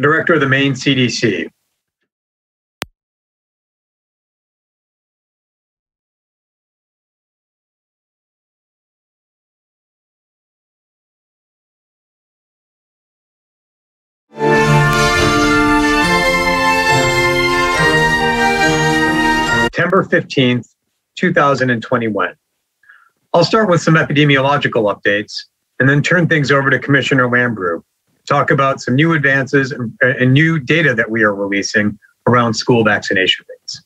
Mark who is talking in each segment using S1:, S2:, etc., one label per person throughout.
S1: Director of the Maine CDC. September 15th, 2021. I'll start with some epidemiological updates and then turn things over to Commissioner Lambrew talk about some new advances and, new data that we are releasing around school vaccination rates.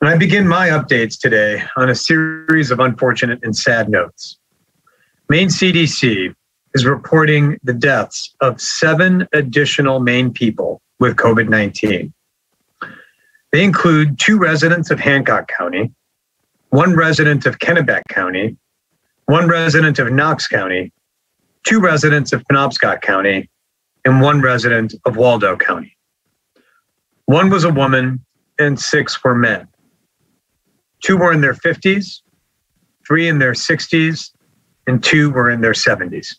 S1: And I begin my updates today on a series of unfortunate and sad notes. Maine CDC is reporting the deaths of seven additional Maine people with COVID 19. They include two residents of Hancock County, one resident of Kennebec County, one resident of Knox County, two residents of Penobscot County, and one resident of Waldo County. One was a woman, and six were men. Two were in their 50s, three in their 60s, and two were in their 70s.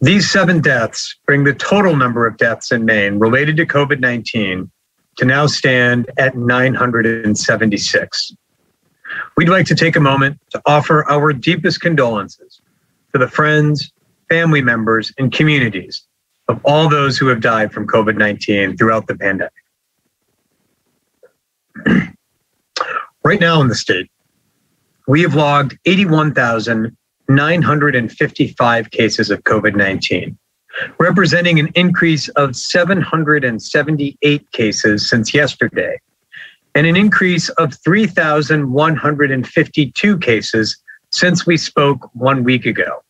S1: These seven deaths bring the total number of deaths in Maine related to COVID 19 to now stand at 976. We'd like to take a moment to offer our deepest condolences to the friends, family members, and communities of all those who have died from COVID 19 throughout the pandemic. right now in the state, we have logged 81,955 cases of COVID 19, representing an increase of 778 cases since yesterday, and an increase of 3,152 cases since we spoke one week ago.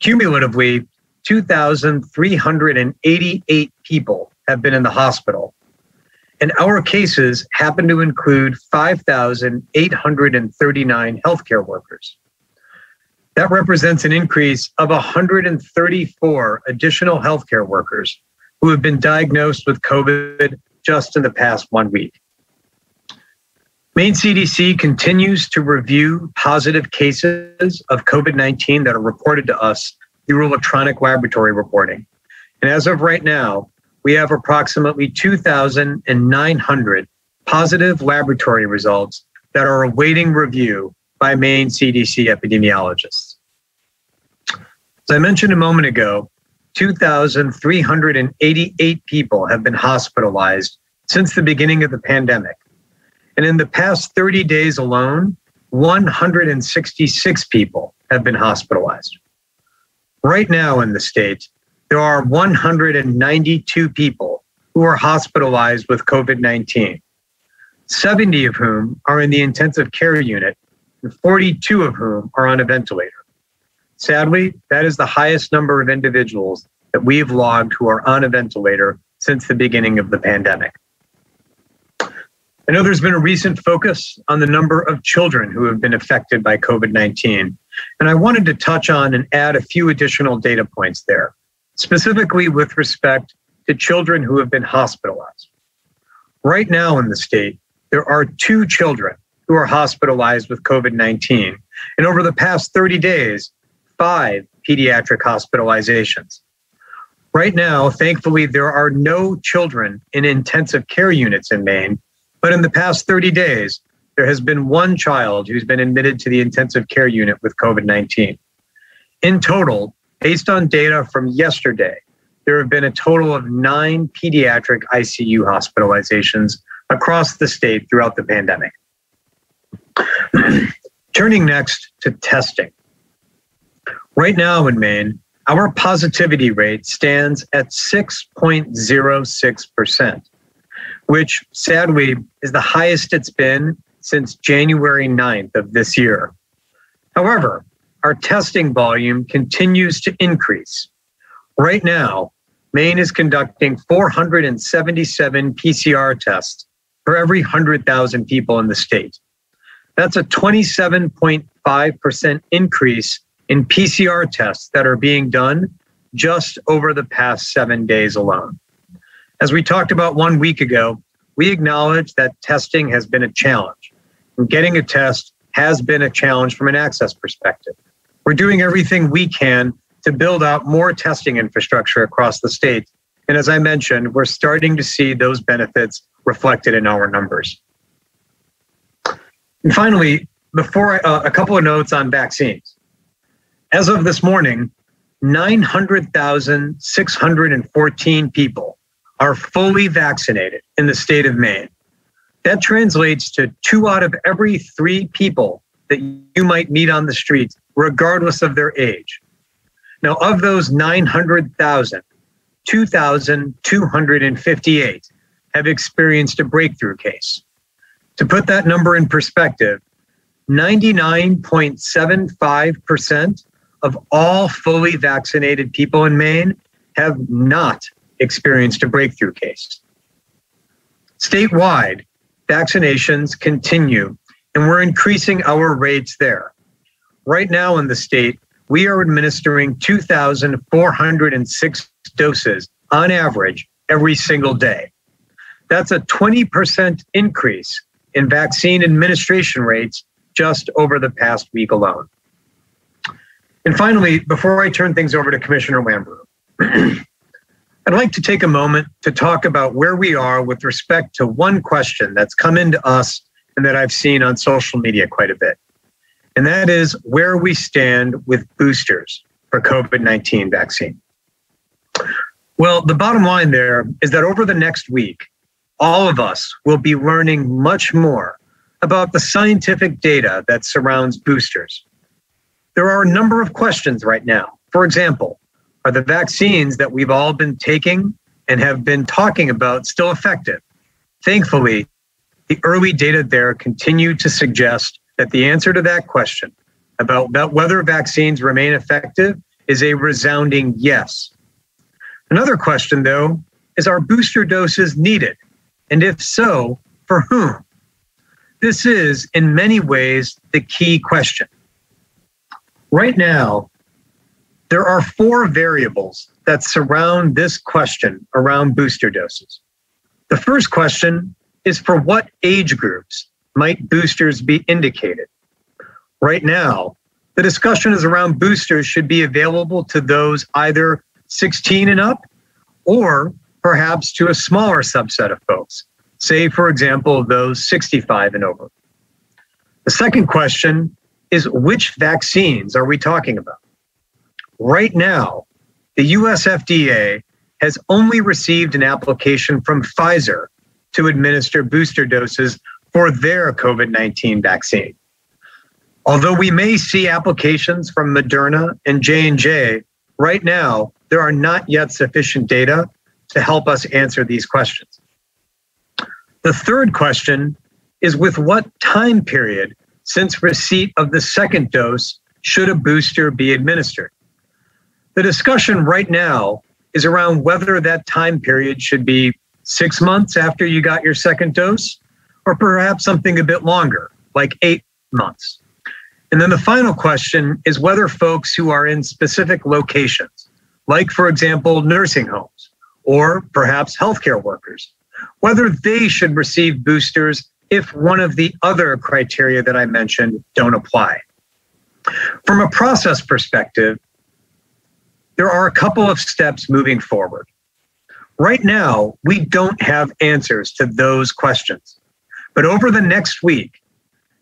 S1: Cumulatively, 2,388 people have been in the hospital. And our cases happen to include 5,839 healthcare workers. That represents an increase of 134 additional healthcare workers who have been diagnosed with COVID just in the past one week. Maine CDC continues to review positive cases of COVID 19 that are reported to us through electronic laboratory reporting. And as of right now, we have approximately 2,900 positive laboratory results that are awaiting review by Maine CDC epidemiologists. As I mentioned a moment ago, 2,388 people have been hospitalized since the beginning of the pandemic and in the past 30 days alone, 166 people have been hospitalized. Right now in the state, there are 192 people who are hospitalized with COVID 19, 70 of whom are in the intensive care unit, and 42 of whom are on a ventilator. Sadly, that is the highest number of individuals that we've logged who are on a ventilator since the beginning of the pandemic. I know there's been a recent focus on the number of children who have been affected by COVID 19, and I wanted to touch on and add a few additional data points there, specifically with respect to children who have been hospitalized. Right now in the state, there are two children who are hospitalized with COVID 19, and over the past 30 days, five pediatric hospitalizations. Right now, thankfully, there are no children in intensive care units in Maine but in the past 30 days, there has been one child who's been admitted to the intensive care unit with COVID 19. In total, based on data from yesterday, there have been a total of nine pediatric ICU hospitalizations across the state throughout the pandemic. Turning next to testing. Right now in Maine, our positivity rate stands at 6.06% which sadly is the highest it's been since January 9th of this year. However, our testing volume continues to increase. Right now, Maine is conducting 477 PCR tests for every 100,000 people in the state. That's a 27.5% increase in PCR tests that are being done just over the past seven days alone. As we talked about one week ago, we acknowledge that testing has been a challenge. And getting a test has been a challenge from an access perspective. We're doing everything we can to build out more testing infrastructure across the state. And as I mentioned, we're starting to see those benefits reflected in our numbers. And finally, before uh, a couple of notes on vaccines. As of this morning, 900,614 people are fully vaccinated in the state of Maine. That translates to two out of every three people that you might meet on the streets, regardless of their age. Now, of those 900,000, 2,258 have experienced a breakthrough case. To put that number in perspective, 99.75% of all fully vaccinated people in Maine have not experienced a breakthrough case. Statewide, vaccinations continue, and we're increasing our rates there. Right now in the state, we are administering 2,406 doses on average every single day. That's a 20% increase in vaccine administration rates just over the past week alone. And finally, before I turn things over to Commissioner Lambrew, I'd like to take a moment to talk about where we are with respect to one question that's come into us and that I've seen on social media quite a bit. And that is where we stand with boosters for COVID 19 vaccine. Well, the bottom line there is that over the next week, all of us will be learning much more about the scientific data that surrounds boosters. There are a number of questions right now. For example, are the vaccines that we've all been taking and have been talking about still effective? Thankfully, the early data there continue to suggest that the answer to that question about whether vaccines remain effective is a resounding yes. Another question, though, is are booster doses needed? And if so, for whom? This is, in many ways, the key question. Right now, there are four variables that surround this question around booster doses. The first question is for what age groups might boosters be indicated? Right now, the discussion is around boosters should be available to those either 16 and up or perhaps to a smaller subset of folks, say, for example, those 65 and over. The second question is which vaccines are we talking about? Right now, the US FDA has only received an application from Pfizer to administer booster doses for their COVID 19 vaccine. Although we may see applications from Moderna and J&J, right now there are not yet sufficient data to help us answer these questions. The third question is with what time period since receipt of the second dose should a booster be administered? The discussion right now is around whether that time period should be six months after you got your second dose, or perhaps something a bit longer, like eight months. And then the final question is whether folks who are in specific locations, like, for example, nursing homes or perhaps healthcare workers, whether they should receive boosters if one of the other criteria that I mentioned don't apply. From a process perspective, there are a couple of steps moving forward. Right now, we don't have answers to those questions. But over the next week,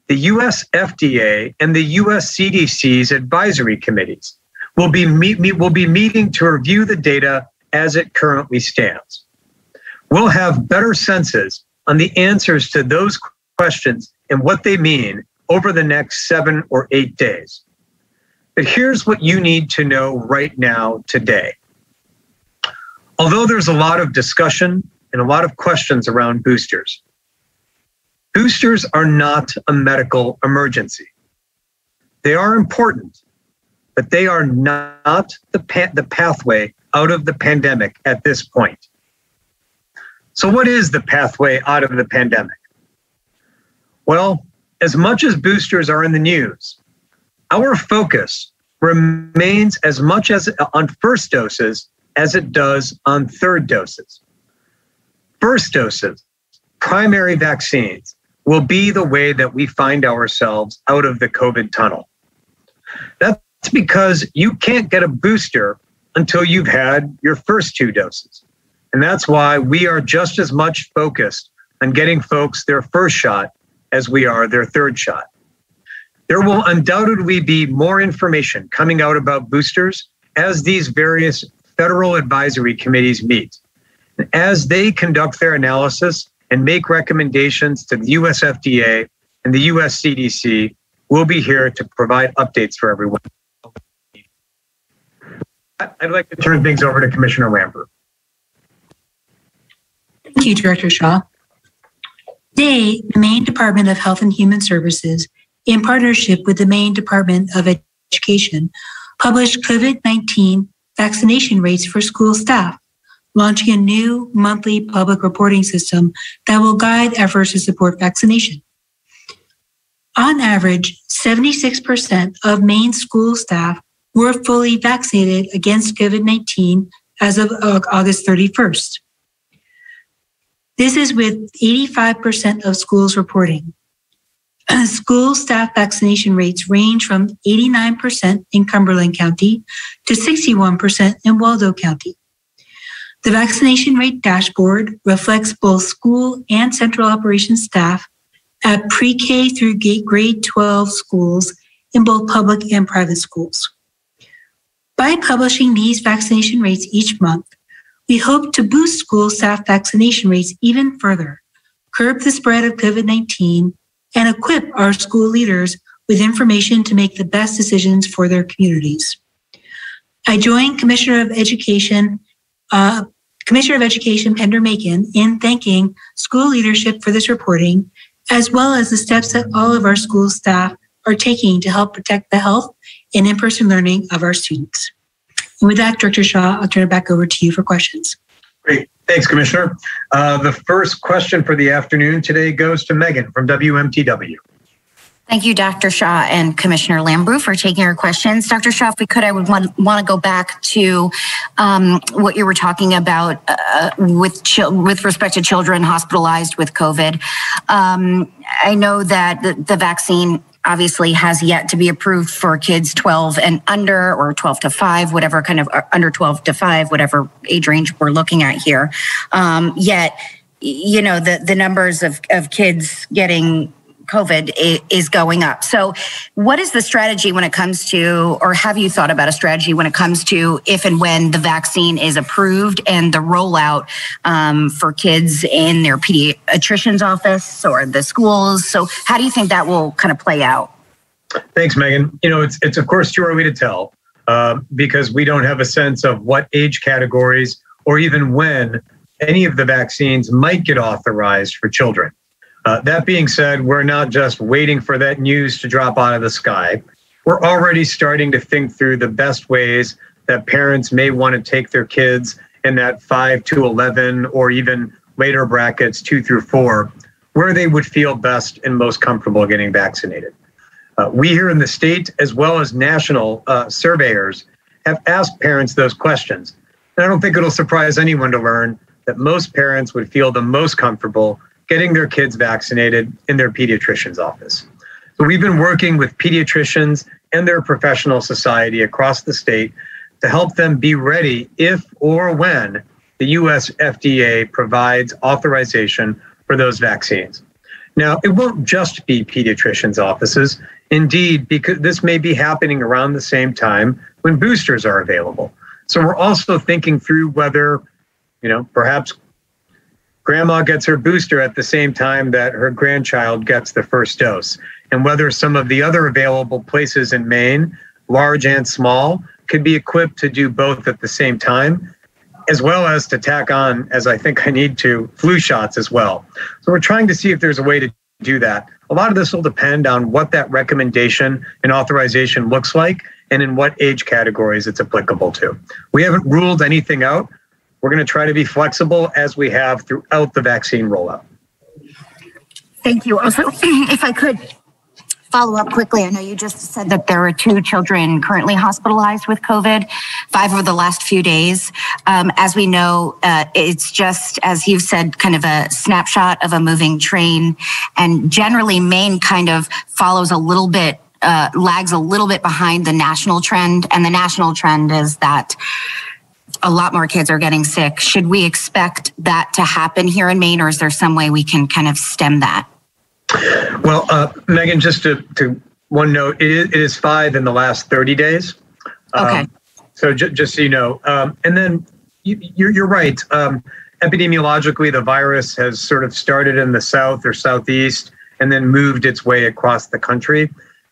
S1: the US FDA and the US CDC's advisory committees will be, meet, will be meeting to review the data as it currently stands. We'll have better senses on the answers to those questions and what they mean over the next seven or eight days. But here's what you need to know right now, today. Although there's a lot of discussion and a lot of questions around boosters, Boosters are not a medical emergency. They are important, but they are not the, pa- the pathway out of the pandemic at this point. So, what is the pathway out of the pandemic? Well, as much as boosters are in the news, our focus remains as much as on first doses as it does on third doses. First doses, primary vaccines, will be the way that we find ourselves out of the COVID tunnel. That's because you can't get a booster until you've had your first two doses. And that's why we are just as much focused on getting folks their first shot as we are their third shot. There will undoubtedly be more information coming out about boosters as these various federal advisory committees meet. As they conduct their analysis and make recommendations to the US FDA and the US CDC, we'll be here to provide updates for everyone. I'd like to turn things over to Commissioner Lambrew.
S2: Thank you, Director Shah. Today, the Maine Department of Health and Human Services, in partnership with the Maine Department of Education, published COVID 19 vaccination rates for school staff, launching a new monthly public reporting system that will guide efforts to support vaccination. On average, 76% of Maine school staff were fully vaccinated against COVID 19 as of August 31st. This is with 85% of schools reporting. School staff vaccination rates range from 89% in Cumberland County to 61% in Waldo County. The vaccination rate dashboard reflects both school and central operations staff at pre K through grade 12 schools in both public and private schools. By publishing these vaccination rates each month, we hope to boost school staff vaccination rates even further, curb the spread of COVID 19, and equip our school leaders with information to make the best decisions for their communities. I join Commissioner of Education, uh, Commissioner of Education Pender Makin in thanking school leadership for this reporting, as well as the steps that all of our school staff are taking to help protect the health and in-person learning of our students. And with that, Director Shah, I'll turn it back over to you for questions.
S1: Great. Thanks, Commissioner. Uh, the first question for the afternoon today goes to Megan from WMTW.
S3: Thank you, Dr. Shah and Commissioner Lambrew for taking our questions. Dr. Shah, if we could, I would want, want to go back to um, what you were talking about uh, with with respect to children hospitalized with COVID. Um, I know that the, the vaccine obviously has yet to be approved for kids 12 and under or 12 to 5 whatever kind of uh, under 12 to 5 whatever age range we're looking at here. Um, yet you know the the numbers of of kids getting COVID is going up. So, what is the strategy when it comes to, or have you thought about a strategy when it comes to if and when the vaccine is approved and the rollout um, for kids in their pediatrician's office or the schools? So, how do you think that will kind of play out?
S1: Thanks, Megan. You know, it's it's of course too early to tell uh, because we don't have a sense of what age categories or even when any of the vaccines might get authorized for children. Uh, that being said, we're not just waiting for that news to drop out of the sky. We're already starting to think through the best ways that parents may want to take their kids in that 5 to 11 or even later brackets 2 through 4 where they would feel best and most comfortable getting vaccinated. Uh, we here in the state, as well as national uh, surveyors, have asked parents those questions. And I don't think it'll surprise anyone to learn that most parents would feel the most comfortable getting their kids vaccinated in their pediatrician's office. So we've been working with pediatricians and their professional society across the state to help them be ready if or when the US FDA provides authorization for those vaccines. Now, it won't just be pediatricians' offices. Indeed, because this may be happening around the same time when boosters are available. So we're also thinking through whether, you know, perhaps grandma gets her booster at the same time that her grandchild gets the first dose, and whether some of the other available places in Maine, large and small, could be equipped to do both at the same time, as well as to tack on, as I think I need to, flu shots as well. So we're trying to see if there's a way to do that. A lot of this will depend on what that recommendation and authorization looks like and in what age categories it's applicable to. We haven't ruled anything out, we're going to try to be flexible as we have throughout the vaccine rollout.
S3: Thank you. Also, if I could follow up quickly, I know you just said that there are two children currently hospitalized with COVID, five over the last few days. Um, as we know, uh, it's just, as you've said, kind of a snapshot of a moving train. And generally, Maine kind of follows a little bit uh, lags a little bit behind the national trend, and the national trend is that a lot more kids are getting sick. Should we expect that to happen here in Maine, or is there some way we can kind of stem that?
S1: Well, uh, Megan, just to, to one note, it is, it is five in the last 30 days.
S3: Okay.
S1: Um, so j- just so you know, um, and then you, you're, you're right. Um, epidemiologically, the virus has sort of started in the south or southeast and then moved its way across the country.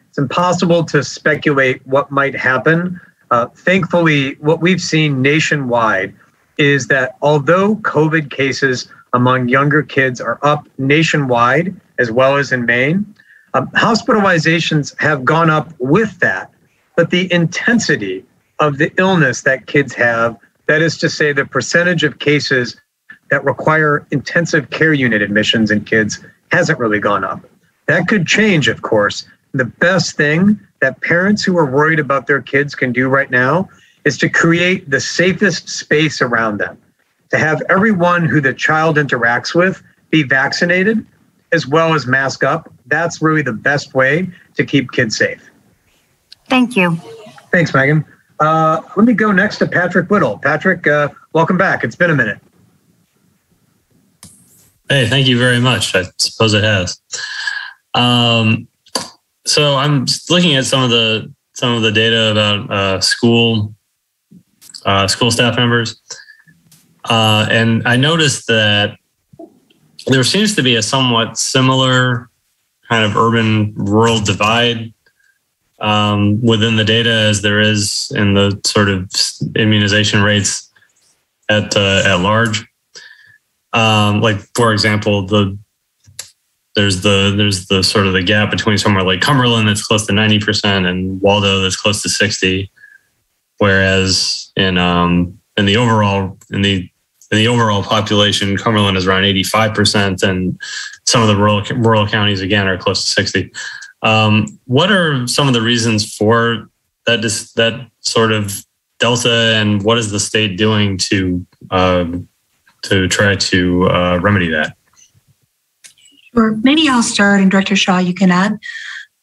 S1: It's impossible to speculate what might happen. Uh, thankfully, what we've seen nationwide is that although COVID cases among younger kids are up nationwide as well as in Maine, um, hospitalizations have gone up with that. But the intensity of the illness that kids have, that is to say, the percentage of cases that require intensive care unit admissions in kids, hasn't really gone up. That could change, of course. The best thing that parents who are worried about their kids can do right now is to create the safest space around them, to have everyone who the child interacts with be vaccinated as well as mask up. That's really the best way to keep kids safe.
S3: Thank you.
S1: Thanks, Megan. Uh, let me go next to Patrick Whittle. Patrick, uh, welcome back. It's been a minute.
S4: Hey, thank you very much. I suppose it has. Um, so I'm looking at some of the some of the data about uh, school uh, school staff members, uh, and I noticed that there seems to be a somewhat similar kind of urban rural divide um, within the data as there is in the sort of immunization rates at uh, at large. Um, like for example, the there's the there's the sort of the gap between somewhere like Cumberland that's close to ninety percent and Waldo that's close to sixty, whereas in um, in the overall in the in the overall population, Cumberland is around eighty five percent, and some of the rural rural counties again are close to sixty. Um, what are some of the reasons for that dis- that sort of delta, and what is the state doing to um, to try to uh, remedy that?
S2: Sure. Maybe I'll start, and Director Shah, you can add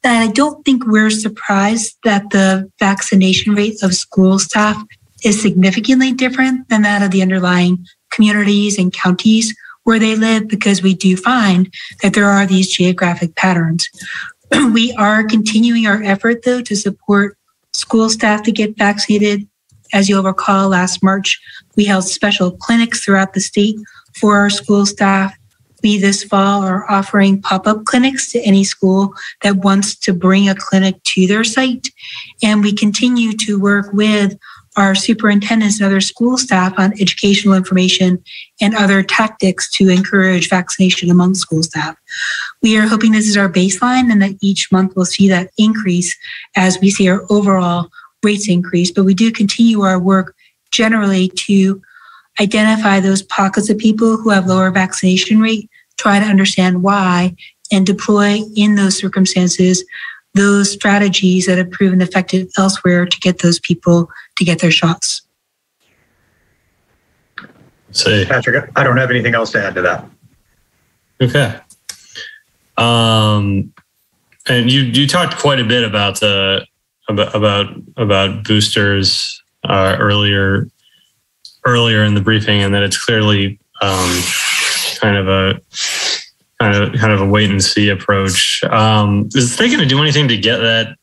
S2: that I don't think we're surprised that the vaccination rate of school staff is significantly different than that of the underlying communities and counties where they live because we do find that there are these geographic patterns. we are continuing our effort, though, to support school staff to get vaccinated. As you'll recall, last March, we held special clinics throughout the state for our school staff. We this fall are offering pop up clinics to any school that wants to bring a clinic to their site. And we continue to work with our superintendents and other school staff on educational information and other tactics to encourage vaccination among school staff. We are hoping this is our baseline and that each month we'll see that increase as we see our overall rates increase. But we do continue our work generally to identify those pockets of people who have lower vaccination rate, try to understand why, and deploy in those circumstances those strategies that have proven effective elsewhere to get those people to get their shots.
S4: See,
S1: Patrick, I don't have anything else to add to that.
S4: okay. Um, and you you talked quite a bit about uh, about about about boosters uh, earlier earlier in the briefing, and that it's clearly um, kind of a kind of kind of a wait and see approach. Um, is they going to do anything to get that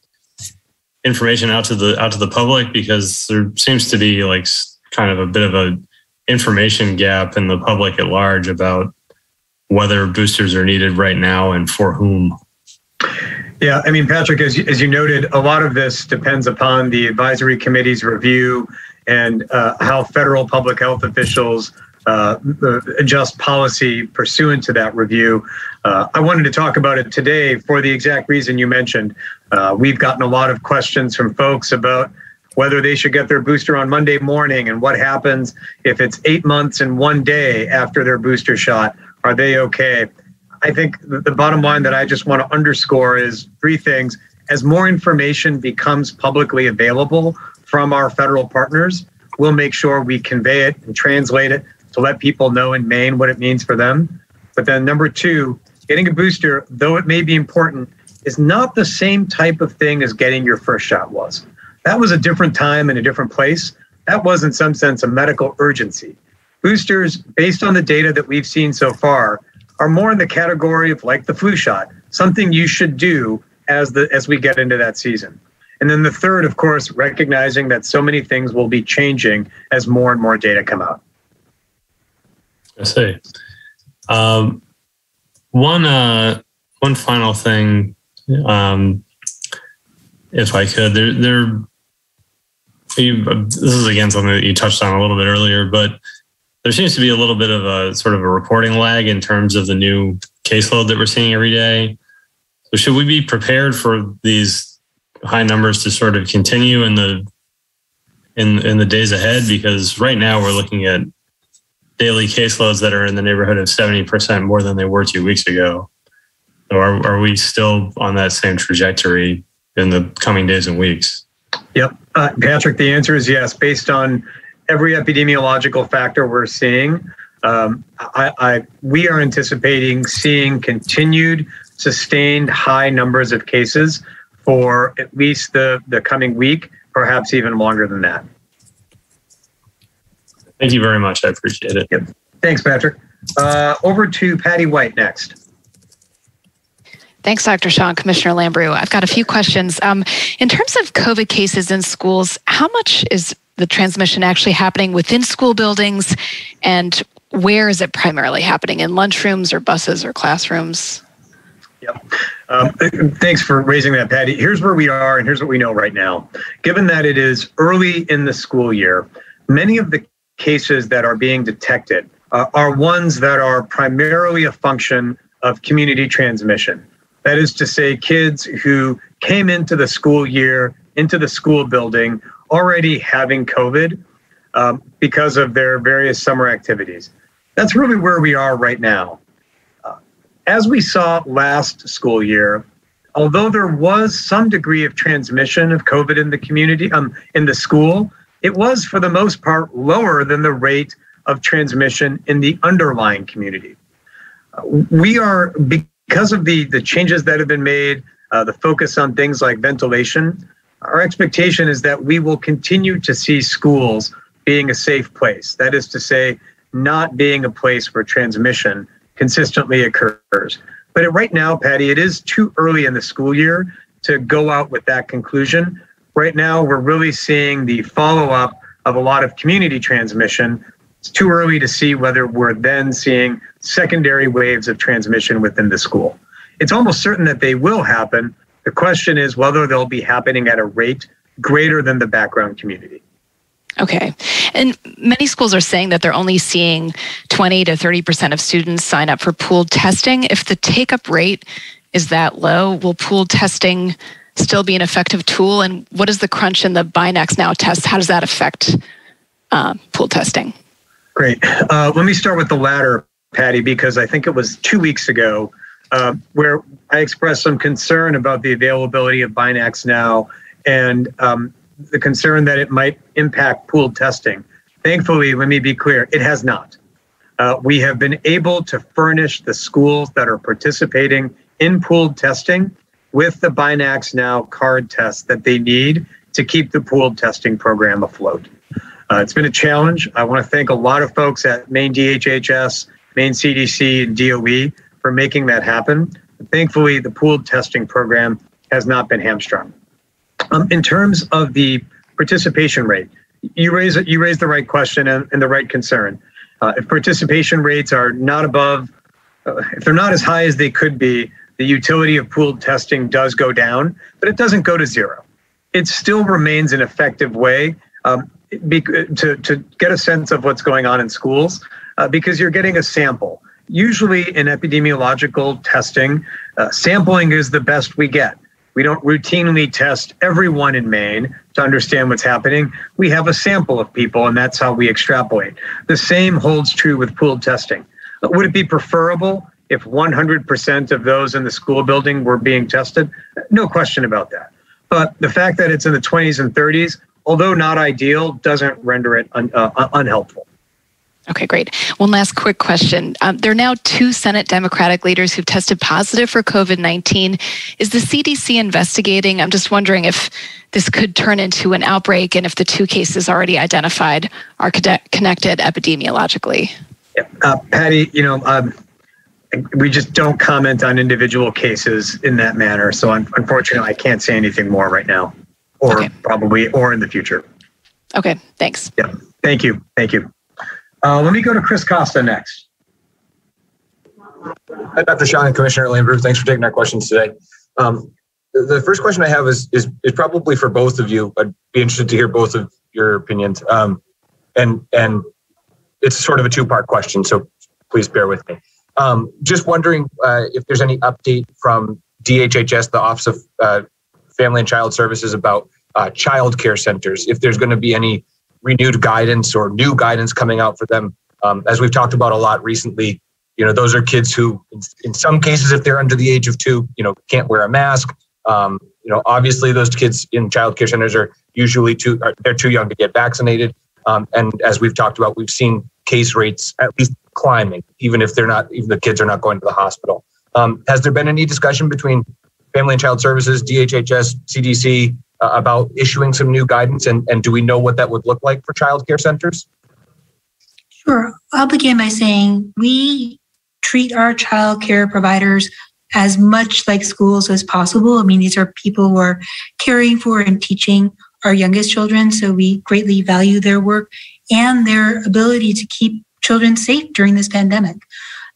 S4: information out to the out to the public? Because there seems to be like kind of a bit of a information gap in the public at large about whether boosters are needed right now and for whom.
S1: Yeah, I mean, Patrick, as you, as you noted, a lot of this depends upon the advisory committee's review and uh, how federal public health officials uh, adjust policy pursuant to that review. Uh, I wanted to talk about it today for the exact reason you mentioned. Uh, we've gotten a lot of questions from folks about whether they should get their booster on Monday morning and what happens if it's eight months and one day after their booster shot. Are they okay? I think the bottom line that I just want to underscore is three things. As more information becomes publicly available from our federal partners, we'll make sure we convey it and translate it to let people know in Maine what it means for them. But then number two, getting a booster, though it may be important, is not the same type of thing as getting your first shot was. That was a different time and a different place. That was, in some sense, a medical urgency. Boosters, based on the data that we've seen so far, are more in the category of like the flu shot, something you should do as the as we get into that season. And then the third, of course, recognizing that so many things will be changing as more and more data come out.
S4: I see. Um, one uh, one final thing, um, if I could, there there. You, this is again something that you touched on a little bit earlier, but there seems to be a little bit of a sort of a reporting lag in terms of the new caseload that we're seeing every day. So should we be prepared for these high numbers to sort of continue in the in in the days ahead? Because right now we're looking at daily caseloads that are in the neighborhood of 70% more than they were two weeks ago. So are, are we still on that same trajectory in the coming days and weeks?
S1: Yep. Uh, Patrick, the answer is yes. Based on every epidemiological factor we're seeing, um, I, I, we are anticipating seeing continued sustained high numbers of cases for at least the, the coming week, perhaps even longer than that.
S4: Thank you very much. I appreciate it.
S1: Yep. Thanks, Patrick. Uh, over to Patty White next.
S5: Thanks, Dr. Shah, Commissioner Lambrew. I've got a few questions. Um, in terms of COVID cases in schools, how much is the transmission actually happening within school buildings, and where is it primarily happening? In lunchrooms or buses or classrooms?
S1: Yep. Um, thanks for raising that, Patty. Here's where we are, and here's what we know right now. Given that it is early in the school year, many of the cases that are being detected uh, are ones that are primarily a function of community transmission. That is to say, kids who came into the school year, into the school building, already having COVID um, because of their various summer activities. That's really where we are right now. Uh, as we saw last school year, although there was some degree of transmission of COVID in the community, um, in the school, it was for the most part lower than the rate of transmission in the underlying community. Uh, we are, because of the, the changes that have been made, uh, the focus on things like ventilation, our expectation is that we will continue to see schools being a safe place. That is to say, not being a place where transmission consistently occurs. But right now, Patty, it is too early in the school year to go out with that conclusion. Right now, we're really seeing the follow up of a lot of community transmission. It's too early to see whether we're then seeing secondary waves of transmission within the school. It's almost certain that they will happen. The question is whether they'll be happening at a rate greater than the background community.
S5: Okay. And many schools are saying that they're only seeing 20 to 30% of students sign up for pooled testing. If the take up rate is that low, will pooled testing still be an effective tool? And what is the crunch in the BinaxNOW test? How does that affect uh, pool testing?
S1: Great. Uh, let me start with the latter, Patty, because I think it was two weeks ago uh, where I expressed some concern about the availability of BinaxNOW and um, the concern that it might impact pooled testing. Thankfully, let me be clear, it has not. Uh, we have been able to furnish the schools that are participating in pooled testing with the BinaxNOW card test that they need to keep the pooled testing program afloat. Uh, it's been a challenge. I want to thank a lot of folks at Maine DHHS, Maine CDC, and DOE for making that happen. Thankfully, the pooled testing program has not been hamstrung. Um, in terms of the participation rate, you raise you raise the right question and, and the right concern. Uh, if participation rates are not above, uh, if they're not as high as they could be, the utility of pooled testing does go down, but it doesn't go to zero. It still remains an effective way um, be, to, to get a sense of what's going on in schools uh, because you're getting a sample. Usually in epidemiological testing, uh, sampling is the best we get. We don't routinely test everyone in Maine to understand what's happening. We have a sample of people, and that's how we extrapolate. The same holds true with pooled testing. Would it be preferable if 100% of those in the school building were being tested, no question about that. But the fact that it's in the 20s and 30s, although not ideal, doesn't render it un, uh, unhelpful.
S5: Okay, great. One last quick question. Um, there are now two Senate Democratic leaders who've tested positive for COVID 19. Is the CDC investigating? I'm just wondering if this could turn into an outbreak and if the two cases already identified are connected epidemiologically.
S1: Yeah. Uh, Patty, you know, um, we just don't comment on individual cases in that manner. So unfortunately, I can't say anything more right now, or okay. probably, or in the future.
S5: Okay, thanks.
S1: Yeah, thank you. Thank you. Uh, let me go to Chris Costa next.
S6: Hi, Dr. Shah and Commissioner Lambrew. Thanks for taking our questions today. Um, the first question I have is, is, is probably for both of you. I'd be interested to hear both of your opinions. Um, and and it's sort of a two part question, so please bear with me. Um, just wondering uh, if there's any update from DHHS, the Office of uh, Family and Child Services, about uh, child care centers. If there's going to be any renewed guidance or new guidance coming out for them. Um, as we've talked about a lot recently, you know, those are kids who, in, in, some cases, if they're under the age of two, you know, can't wear a mask. Um, you know, obviously, those kids in child care centers are usually too are, they're too young to get vaccinated. Um, and as we've talked about, we've seen case rates at least climbing, even if they're not, even the kids are not going to the hospital. Um, has there been any discussion between Family and Child Services, DHHS, CDC, uh, about issuing some new guidance? And, and do we know what that would look like for child care centers?
S2: Sure. I'll begin by saying we treat our child care providers as much like schools as possible. I mean, these are people who are caring for and teaching our youngest children. So we greatly value their work and their ability to keep children safe during this pandemic.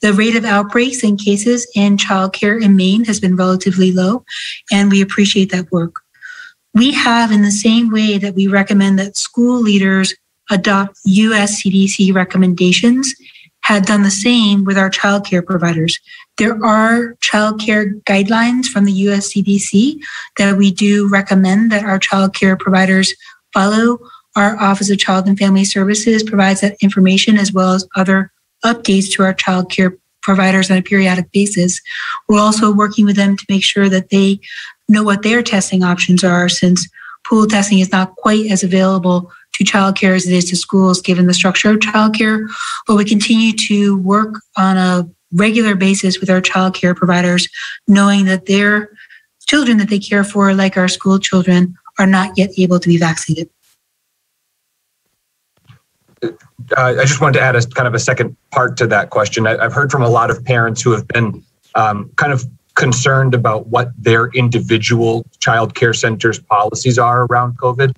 S2: The rate of outbreaks and cases in childcare in Maine has been relatively low, and we appreciate that work we have, in the same way that we recommend that school leaders adopt US CDC recommendations, had done the same with our childcare providers. There are childcare guidelines from the US CDC that we do recommend that our childcare providers follow. Our Office of Child and Family Services provides that information as well as other updates to our childcare providers on a periodic basis. We're also working with them to make sure that they know what their testing options are since pool testing is not quite as available to childcare as it is to schools given the structure of childcare. But we continue to work on a regular basis with our childcare providers, knowing that their children that they care for, like our school children, are not yet able to be vaccinated.
S6: Uh, I just wanted to add a kind of a second part to that question. I, have heard from a lot of parents who have been um, kind of concerned about what their individual child care centers policies are around COVID.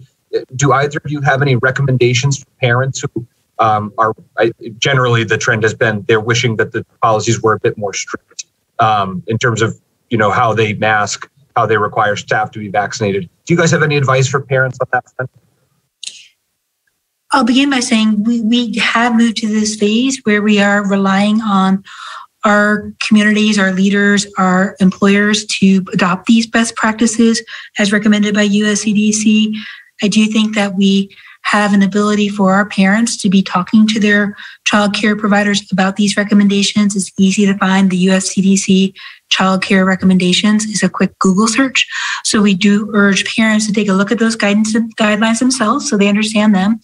S6: Do either of you have any recommendations for parents who um, are I, generally the trend has been they're wishing that the policies were a bit more strict um, in terms of you know how they mask, how they require staff to be vaccinated. Do you guys have any advice for parents on that front?
S2: I'll begin by saying we, we have moved to this phase where we are relying on our communities, our leaders, our employers to adopt these best practices as recommended by USCDC. I do think that we have an ability for our parents to be talking to their child care providers about these recommendations. It's easy to find the USCDC child care recommendations is a quick Google search. So we do urge parents to take a look at those guidance guidelines themselves so they understand them.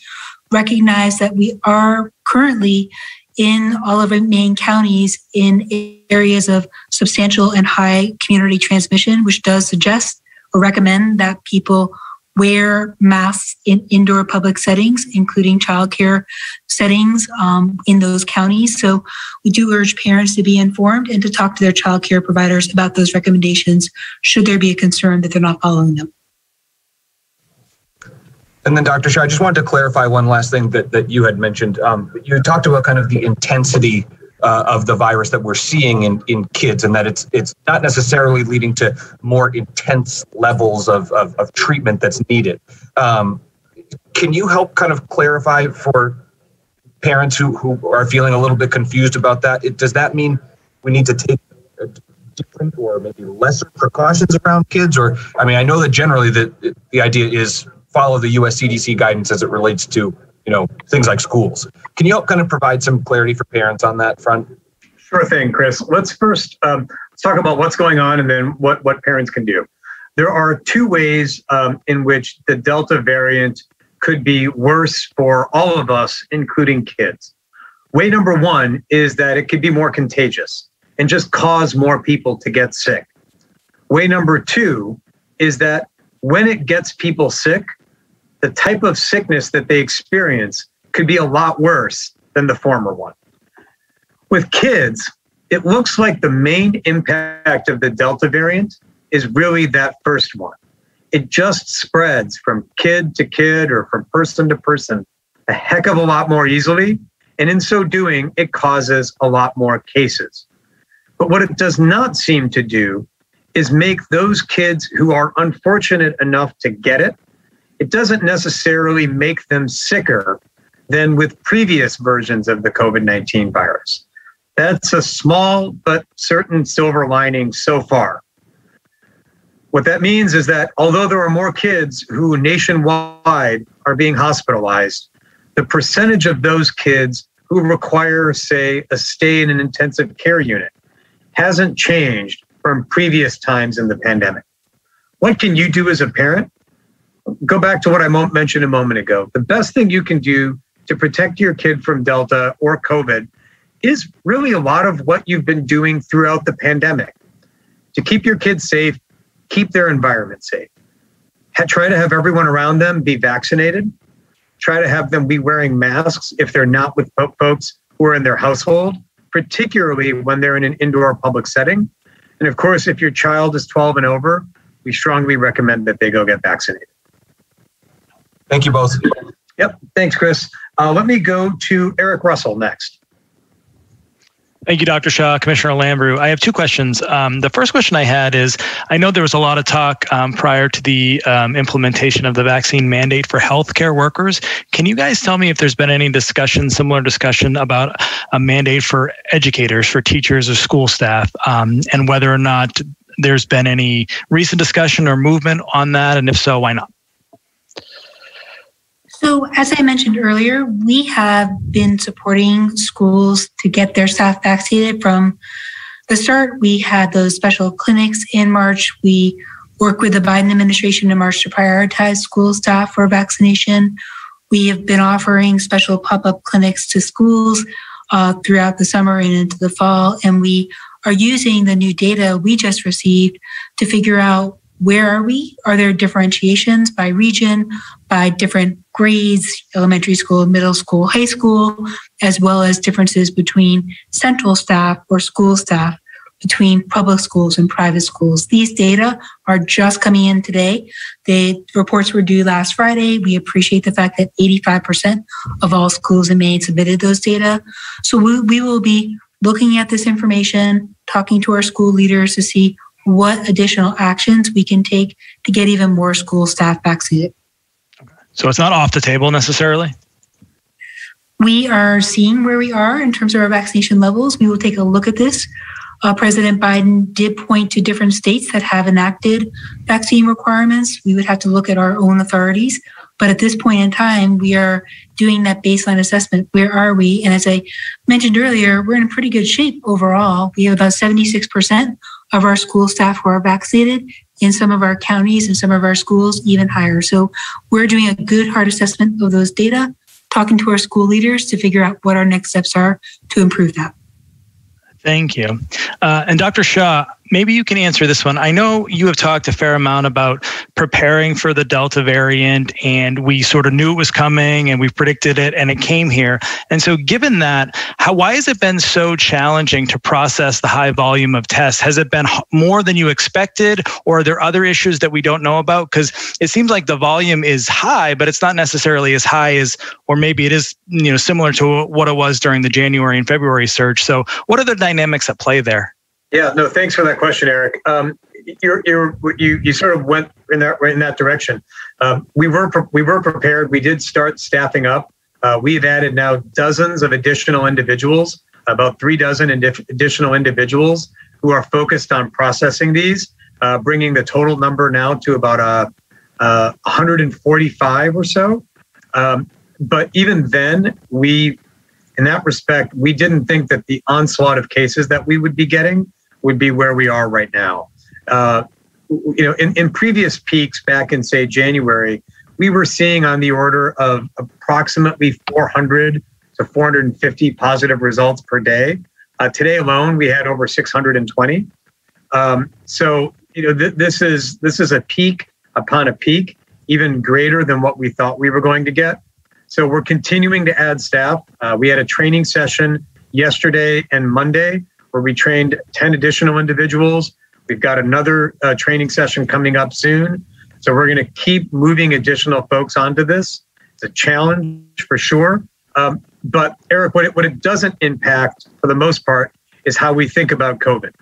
S2: Recognize that we are currently in all of our Maine counties in areas of substantial and high community transmission, which does suggest or recommend that people wear masks in indoor public settings, including childcare settings um, in those counties. So we do urge parents to be informed and to talk to their childcare providers about those recommendations should there be a concern that they're not following them.
S6: And then, Dr. Shah, I just wanted to clarify one last thing that, that you had mentioned. Um, you talked about kind of the intensity uh, of the virus that we're seeing in, in kids, and that it's it's not necessarily leading to more intense levels of, of, of treatment that's needed. Um, can you help kind of clarify for parents who, who are feeling a little bit confused about that? It, does that mean we need to take different or maybe lesser precautions around kids? Or I mean, I know that generally the the idea is follow the US CDC guidance as it relates to, you know, things like schools. Can you help kind of provide some clarity for parents on that front?
S1: Sure thing, Chris. Let's first um, let's talk about what's going on and then what, what parents can do. There are two ways um, in which the Delta variant could be worse for all of us, including kids. Way number one is that it could be more contagious and just cause more people to get sick. Way number two is that when it gets people sick, the type of sickness that they experience could be a lot worse than the former one. With kids, it looks like the main impact of the Delta variant is really that first one. It just spreads from kid to kid or from person to person a heck of a lot more easily. And in so doing, it causes a lot more cases. But what it does not seem to do is make those kids who are unfortunate enough to get it, it doesn't necessarily make them sicker than with previous versions of the COVID 19 virus. That's a small but certain silver lining so far. What that means is that although there are more kids who nationwide are being hospitalized, the percentage of those kids who require, say, a stay in an intensive care unit hasn't changed from previous times in the pandemic. What can you do as a parent? Go back to what I mentioned a moment ago. The best thing you can do to protect your kid from Delta or COVID is really a lot of what you've been doing throughout the pandemic to keep your kids safe, keep their environment safe. Try to have everyone around them be vaccinated. Try to have them be wearing masks if they're not with folks who are in their household particularly when they're in an indoor public setting. And of course, if your child is 12 and over, we strongly recommend that they go get vaccinated.
S6: Thank you both.
S1: Yep. Thanks, Chris. Uh, let me go to Eric Russell next.
S7: Thank you, Dr. Shah, Commissioner Lambrew. I have two questions. Um, the first question I had is I know there was a lot of talk um, prior to the um, implementation of the vaccine mandate for healthcare workers. Can you guys tell me if there's been any discussion, similar discussion about a mandate for educators, for teachers or school staff, um, and whether or not there's been any recent discussion or movement on that? And if so, why not?
S2: So, as I mentioned earlier, we have been supporting schools to get their staff vaccinated from the start. We had those special clinics in March. We worked with the Biden administration in March to prioritize school staff for vaccination. We have been offering special pop up clinics to schools uh, throughout the summer and into the fall. And we are using the new data we just received to figure out where are we? Are there differentiations by region, by different grades, elementary school, middle school, high school, as well as differences between central staff or school staff between public schools and private schools. These data are just coming in today. The reports were due last Friday. We appreciate the fact that 85% of all schools in Maine submitted those data. So we, we will be looking at this information, talking to our school leaders to see what additional actions we can take to get even more school staff vaccinated.
S7: So it's not off the table necessarily?
S2: We are seeing where we are in terms of our vaccination levels. We will take a look at this. Uh, President Biden did point to different states that have enacted vaccine requirements. We would have to look at our own authorities. But at this point in time, we are doing that baseline assessment. Where are we? And as I mentioned earlier, we're in pretty good shape overall. We have about 76% of our school staff who are vaccinated. In some of our counties and some of our schools, even higher. So we're doing a good hard assessment of those data, talking to our school leaders to figure out what our next steps are to improve that.
S7: Thank you. Uh, and Dr. Shah, maybe you can answer this one. I know you have talked a fair amount about preparing for the Delta variant, and we sort of knew it was coming and we predicted it, and it came here. And so, given that, how why has it been so challenging to process the high volume of tests? Has it been more than you expected, or are there other issues that we don't know about? Because it seems like the volume is high, but it's not necessarily as high as, or maybe it is, you know, similar to what it was during the January and February surge. So, what are the dynamics at play there?
S1: Yeah, no, thanks for that question, Eric. Um, you're, you're, you you sort of went in that in that direction. Um, we were we were prepared. We did start staffing up. Uh, we've added now dozens of additional individuals, about three dozen additional individuals who are focused on processing these, uh, bringing the total number now to about uh, uh 145 or so. Um, but even then, we, in that respect, we didn't think that the onslaught of cases that we would be getting would be where we are right now. Uh, you know, in, in previous peaks back in say January, we were seeing on the order of approximately 400 to 450 positive results per day. Uh, today alone, we had over 620. Um, so you know th- this is this is a peak upon a peak, even greater than what we thought we were going to get. So we're continuing to add staff. Uh, we had a training session yesterday and Monday where we trained 10 additional individuals. We've got another uh, training session coming up soon. So we're going to keep moving additional folks onto this. It's a challenge for sure. Um, but Eric, what it, what it doesn't impact for the most part is how we think about COVID.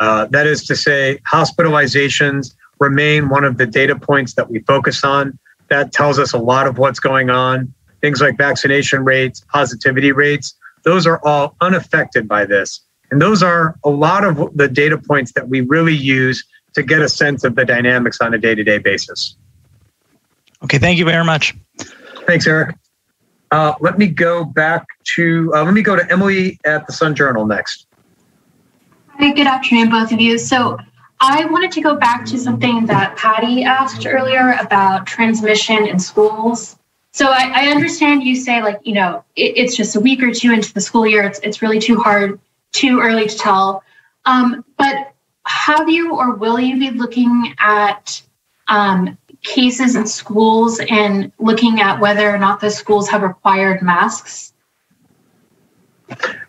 S1: Uh, that is to say, hospitalizations remain one of the data points that we focus on. That tells us a lot of what's going on. Things like vaccination rates, positivity rates, those are all unaffected by this. And those are a lot of the data points that we really use to get a sense of the dynamics on a day to day basis.
S7: Okay, thank you very much.
S1: Thanks, Eric. Uh, let me go back to, uh, let me go to Emily at the Sun Journal next.
S8: Hi, good afternoon, both of you. So I wanted to go back to something that Patty asked earlier about transmission in schools. So I, I understand you say like, you know, it, it's just a week or two into the school year. It's, it's really too hard, too early to tell. Um, but have you or will you be looking at um, cases in schools and looking at whether or not the schools have required masks?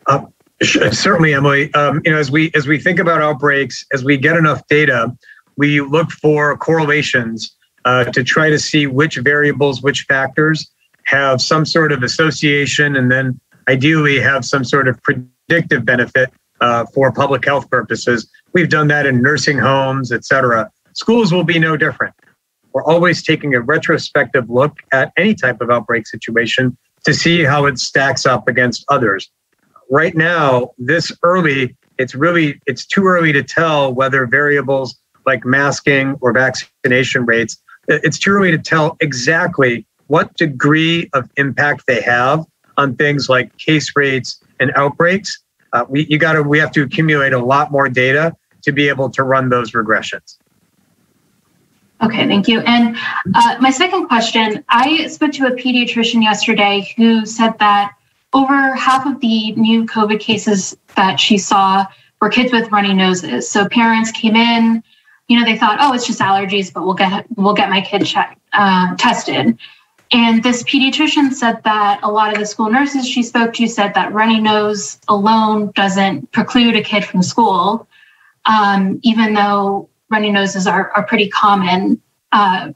S1: Uh, certainly, Emily. Um, you know, as we as we think about outbreaks, as we get enough data, we look for correlations uh, to try to see which variables, which factors have some sort of association, and then ideally have some sort of predictive benefit uh, for public health purposes. We've done that in nursing homes, et cetera. Schools will be no different. We're always taking a retrospective look at any type of outbreak situation to see how it stacks up against others. Right now, this early, it's really it's too early to tell whether variables like masking or vaccination rates, it's too early to tell exactly what degree of impact they have on things like case rates and outbreaks uh, we you got to we have to accumulate a lot more data to be able to run those regressions.
S8: Okay, thank you. And uh, my second question I spoke to a pediatrician yesterday who said that over half of the new COVID cases that she saw were kids with runny noses. So parents came in, you know, they thought, oh, it's just allergies, but we'll get we'll get my kid checked, uh, tested. And this pediatrician said that a lot of the school nurses she spoke to said that runny nose alone doesn't preclude a kid from school, um, even though runny noses are, are pretty common uh,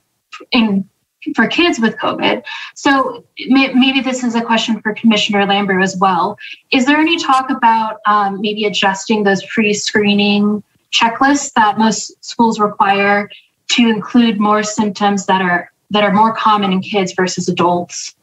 S8: in for kids with COVID. So may, maybe this is a question for Commissioner Lambrew as well. Is there any talk about um, maybe adjusting those pre-screening checklists that most schools require to include more symptoms that are that are more common in kids versus adults?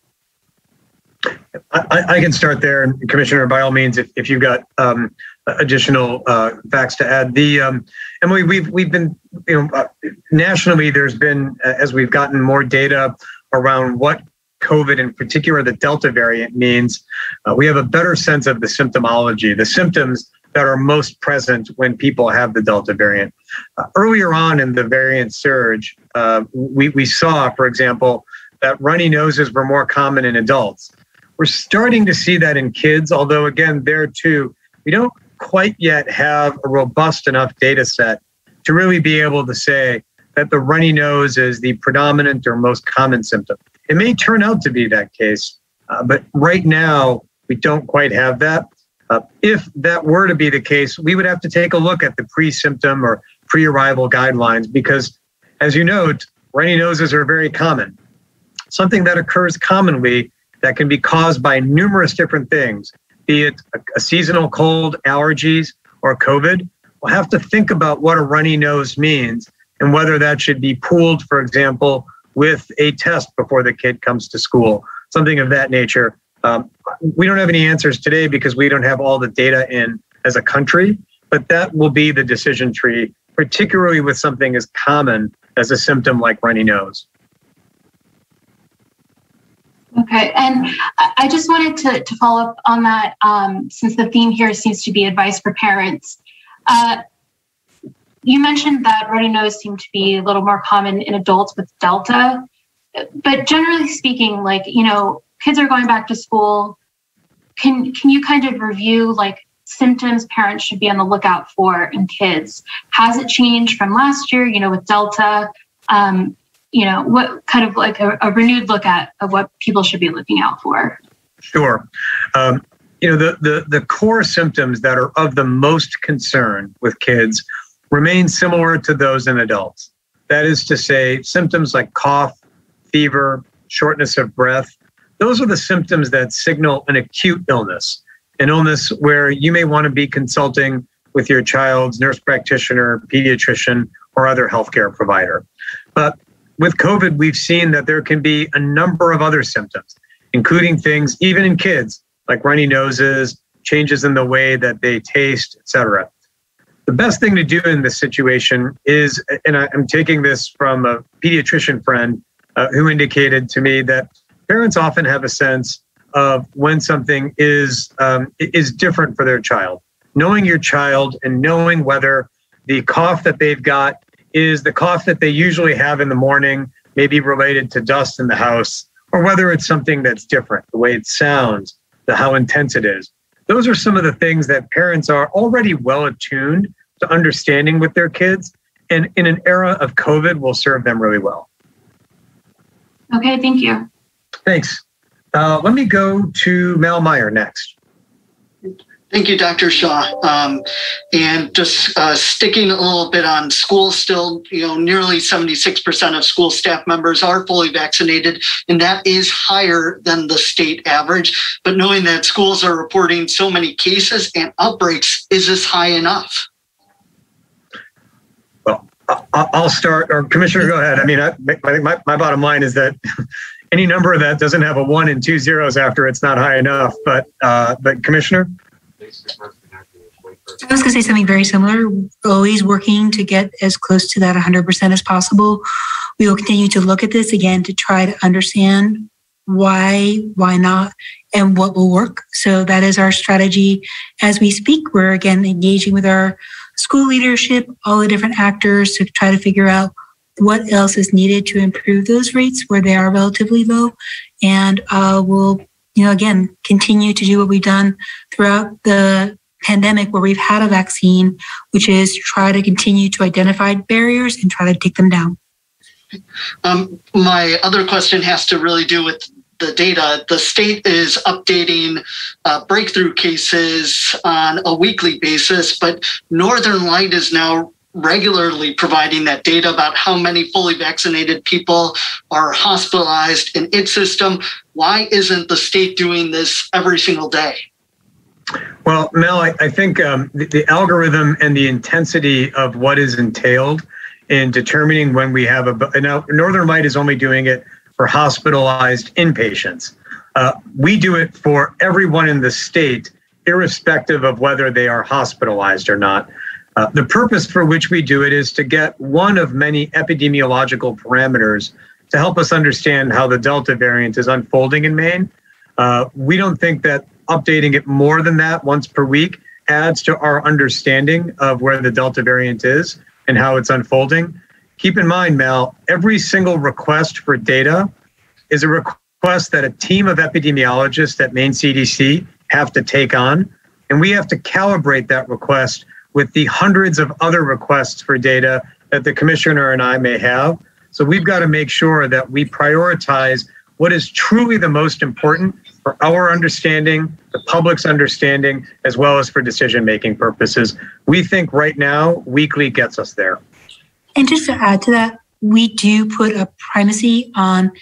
S1: I, I, can start there, and Commissioner, by all means, if, if you've got um, additional uh, facts to add. The um, Emily, we've we've been you know uh, nationally. There's been uh, as we've gotten more data around what COVID, in particular the Delta variant, means. Uh, we have a better sense of the symptomology, the symptoms that are most present when people have the Delta variant. Uh, earlier on in the variant surge, uh, we, we saw, for example, that runny noses were more common in adults. We're starting to see that in kids, although, again, there too, we don't quite yet have a robust enough data set to really be able to say that the runny nose is the predominant or most common symptom. It may turn out to be that case, uh, but right now, we don't quite have that. Uh, if that were to be the case, we would have to take a look at the pre symptom or pre arrival guidelines because, as you note, runny noses are very common. Something that occurs commonly that can be caused by numerous different things, be it a, a seasonal cold, allergies, or COVID. We'll have to think about what a runny nose means and whether that should be pooled, for example, with a test before the kid comes to school, something of that nature. Um, we don't have any answers today because we don't have all the data in as a country, but that will be the decision tree, particularly with something as common as a symptom like runny nose.
S8: Okay, and I just wanted to, to follow up on that um, since the theme here seems to be advice for parents. Uh, you mentioned that runny nose seemed to be a little more common in adults with Delta, but generally speaking, like, you know, kids are going back to school. can can you kind of review like symptoms parents should be on the lookout for in kids? Has it changed from last year? You know, with Delta, um, you know, what kind of like a, a, renewed look at of what people should be looking out for?
S1: Sure. Um, you know, the, the the core symptoms that are of the most concern with kids remain similar to those in adults. That is to say, symptoms like cough, fever, shortness of breath, those are the symptoms that signal an acute illness, an illness where you may want to be consulting with your child's nurse practitioner, pediatrician, or other healthcare provider. But with COVID, we've seen that there can be a number of other symptoms, including things, even in kids, like runny noses, changes in the way that they taste, etc. The best thing to do in this situation is, and I'm taking this from a pediatrician friend uh, who indicated to me that parents often have a sense of when something is um, is different for their child. Knowing your child and knowing whether the cough that they've got is the cough that they usually have in the morning, maybe related to dust in the house, or whether it's something that's different, the way it sounds, the how intense it is. Those are some of the things that parents are already well attuned to understanding with their kids, and in an era of COVID will serve them really well.
S8: Okay, thank you.
S1: Thanks. Uh, let me go to Mel Meyer next.
S9: Thank you, Dr. Shah. Um, and just uh, sticking a little bit on school still, you know, nearly 76% of school staff members are fully vaccinated, and that is higher than the state average. But knowing that schools are reporting so many cases and outbreaks, is this high enough?
S1: Well, I'll start, or Commissioner, go ahead. I mean, I, I think my, my bottom line is that any number of that doesn't have a one and two zeros after it's not high enough. But uh, but Commissioner. I
S2: was going to say something very similar. always working to get as close to that 100% as possible. We will continue to look at this again to try to understand why, why not, and what will work. So that is our strategy as we speak. We're again engaging with our school leadership, all the different actors to try to figure out what else is needed to improve those rates where they are relatively low. And uh, we'll, you know, again, continue to do what we've done throughout the pandemic where we've had a vaccine, which is try to continue to identify barriers and try to take them down.
S9: Um, my other question has to really do with the data. The state is updating uh, breakthrough cases on a weekly basis, but Northern Light is now regularly providing that data about how many fully vaccinated people are hospitalized in its system. Why isn't the state doing this every single day?
S1: Well, Mel, I, I think um, the, the, algorithm and the intensity of what is entailed in determining when we have a now Northern Light is only doing it for hospitalized inpatients. Uh, we do it for everyone in the state, irrespective of whether they are hospitalized or not. Uh, the purpose for which we do it is to get one of many epidemiological parameters to help us understand how the Delta variant is unfolding in Maine. Uh, we don't think that updating it more than that once per week adds to our understanding of where the Delta variant is and how it's unfolding. Keep in mind, Mel, every single request for data is a request that a team of epidemiologists at Maine CDC have to take on. And we have to calibrate that request with the hundreds of other requests for data that the commissioner and I may have. So we've got to make sure that we prioritize what is truly the most important for our understanding, the public's understanding, as well as for decision making purposes. We think right now, weekly gets us there.
S2: And just to add to that, we do put a primacy on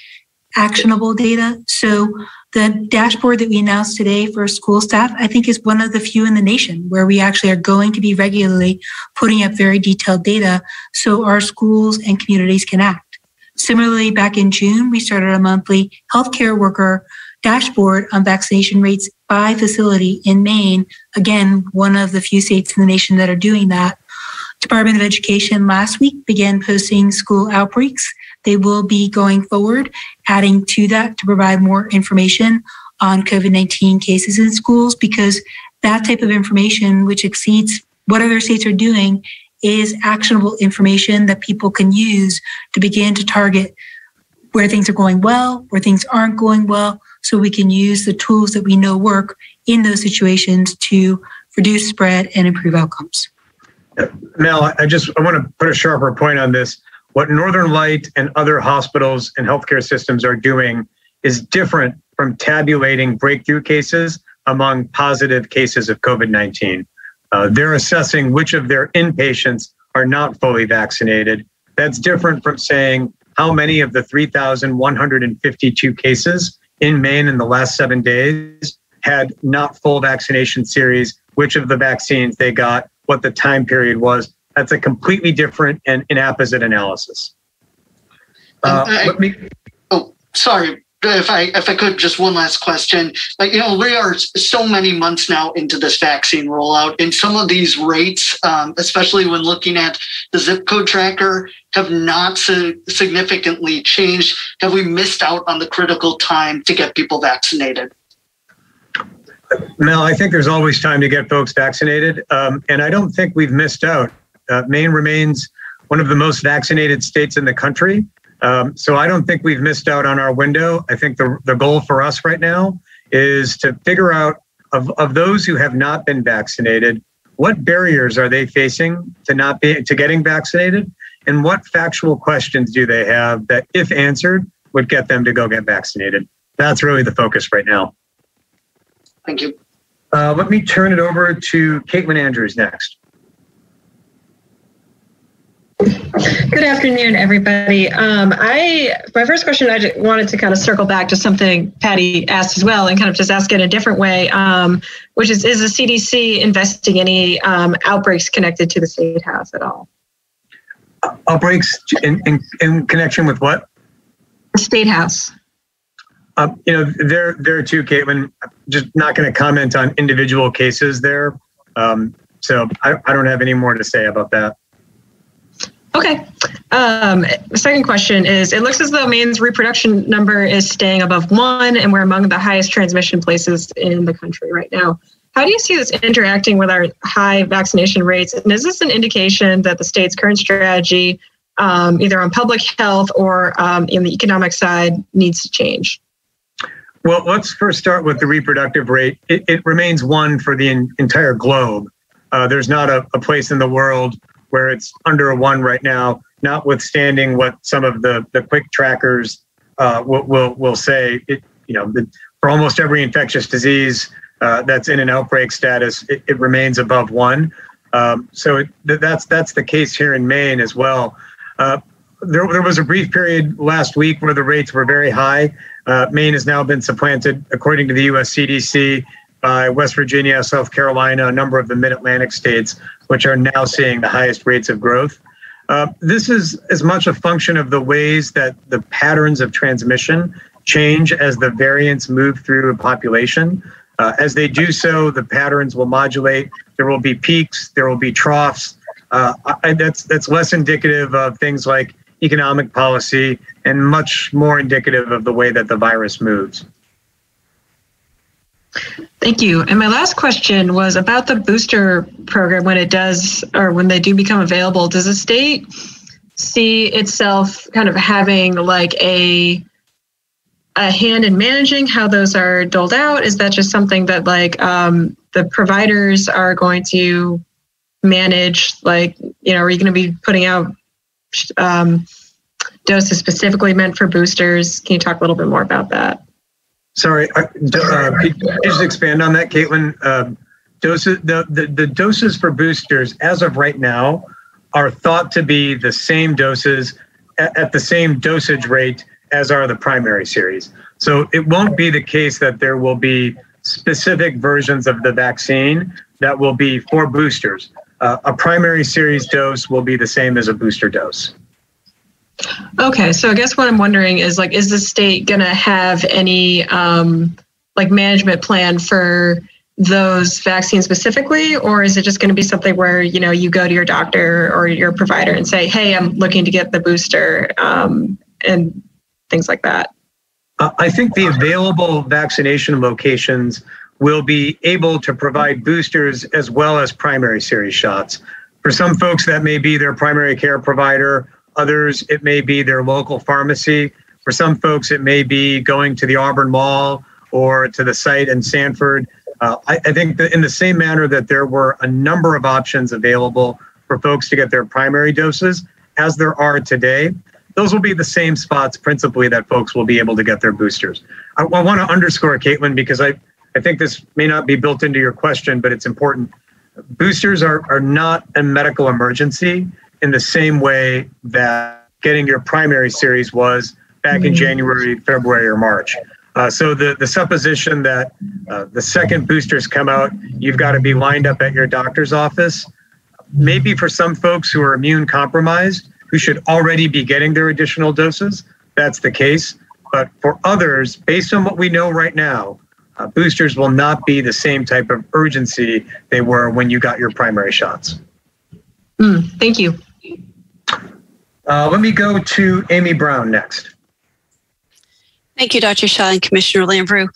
S2: actionable data. So the dashboard that we announced today for school staff, I think is one of the few in the nation where we actually are going to be regularly putting up very detailed data so our schools and communities can act. Similarly, back in June, we started a monthly healthcare worker dashboard on vaccination rates by facility in Maine. Again, one of the few states in the nation that are doing that. Department of Education last week began posting school outbreaks they will be going forward, adding to that to provide more information on COVID 19 cases in schools because that type of information, which exceeds what other states are doing, is actionable information that people can use to begin to target where things are going well, where things aren't going well, so we can use the tools that we know work in those situations to reduce spread and improve outcomes.
S1: Mel, I just I want to put a sharper point on this. What Northern Light and other hospitals and healthcare systems are doing is different from tabulating breakthrough cases among positive cases of COVID 19. Uh, they're assessing which of their inpatients are not fully vaccinated. That's different from saying how many of the 3,152 cases in Maine in the last seven days had not full vaccination series, which of the vaccines they got, what the time period was. That's a completely different and inapposite analysis.
S9: Uh, I, let me. Oh, sorry. If I if I could, just one last question. Like you know, we are so many months now into this vaccine rollout, and some of these rates, um, especially when looking at the zip code tracker, have not so significantly changed. Have we missed out on the critical time to get people vaccinated?
S1: Mel, I think there's always time to get folks vaccinated, um, and I don't think we've missed out. Uh, Maine remains one of the most vaccinated states in the country. Um, so I don't think we've missed out on our window. I think the, the goal for us right now is to figure out of, of those who have not been vaccinated, what barriers are they facing to not be to getting vaccinated? And what factual questions do they have that, if answered, would get them to go get vaccinated? That's really the focus right now.
S9: Thank you.
S1: Uh, let me turn it over to Caitlin Andrews next.
S10: Good afternoon, everybody. Um, I my first question I just wanted to kind of circle back to something Patty asked as well, and kind of just ask it a different way, um, which is: Is the CDC investing any um, outbreaks connected to the state house at all?
S1: Outbreaks in, in, in connection with what?
S10: The state house.
S1: Um, you know, there, there too, Caitlin. Just not going to comment on individual cases there. Um, so I, I don't have any more to say about that.
S10: Okay. Um, second question is It looks as though Maine's reproduction number is staying above one, and we're among the highest transmission places in the country right now. How do you see this interacting with our high vaccination rates? And is this an indication that the state's current strategy, um, either on public health or um, in the economic side, needs to change?
S1: Well, let's first start with the reproductive rate. It, it remains one for the entire globe. Uh, there's not a, a, place in the world where it's under a one right now, notwithstanding what some of the, the quick trackers uh, will, will, will say. It, you know, the, for almost every infectious disease uh, that's in an outbreak status, it, it remains above one. Um, so it, that's that's the case here in Maine as well. Uh, there, there was a brief period last week where the rates were very high. Uh, Maine has now been supplanted, according to the US CDC, by West Virginia, South Carolina, a number of the mid Atlantic states, which are now seeing the highest rates of growth. Uh, this is as much a function of the ways that the patterns of transmission change as the variants move through a population. Uh, as they do so, the patterns will modulate. There will be peaks, there will be troughs. Uh, I, that's that's less indicative of things like economic policy and much more indicative of the way that the virus moves.
S10: Thank you. And my last question was about the booster program when it does, or when they do become available. Does the state see itself kind of having like a a hand in managing how those are doled out? Is that just something that like um, the providers are going to manage? Like, you know, are you going to be putting out um, doses specifically meant for boosters. Can you talk a little bit more about that?
S1: Sorry, uh, uh could you just expand on that, Caitlin? Uh, doses, the, the, the doses for boosters, as of right now, are thought to be the same doses at, at the same dosage rate as are the primary series. So it won't be the case that there will be specific versions of the vaccine that will be for boosters. Uh, a primary series dose will be the same as a booster dose.
S10: Okay, so I guess what I'm wondering is like, is the state going to have any um, like management plan for those vaccines specifically, or is it just going to be something where you know you go to your doctor or your provider and say, "Hey, I'm looking to get the booster," um, and things like that?
S1: I think the available vaccination locations will be able to provide boosters as well as primary series shots. For some folks, that may be their primary care provider Others, it may be their local pharmacy. For some folks, it may be going to the Auburn Mall or to the site in Sanford. Uh, I, I think that in the same manner that there were a number of options available for folks to get their primary doses, as there are today, those will be the same spots principally that folks will be able to get their boosters. I, I want to underscore, Caitlin, because I, I think this may not be built into your question, but it's important. Boosters are, are not a medical emergency in the same way that getting your primary series was back in January, February, or March. Uh, so the, the supposition that uh, the second boosters come out, you've got to be lined up at your doctor's office, maybe for some folks who are immune compromised, who should already be getting their additional doses, that's the case. But for others, based on what we know right now, uh, boosters will not be the same type of urgency they were when you got your primary shots.
S10: Mm, thank you.
S1: Uh, let me go to Amy Brown next.
S11: Thank you, Dr. Shah and Commissioner Lambrew.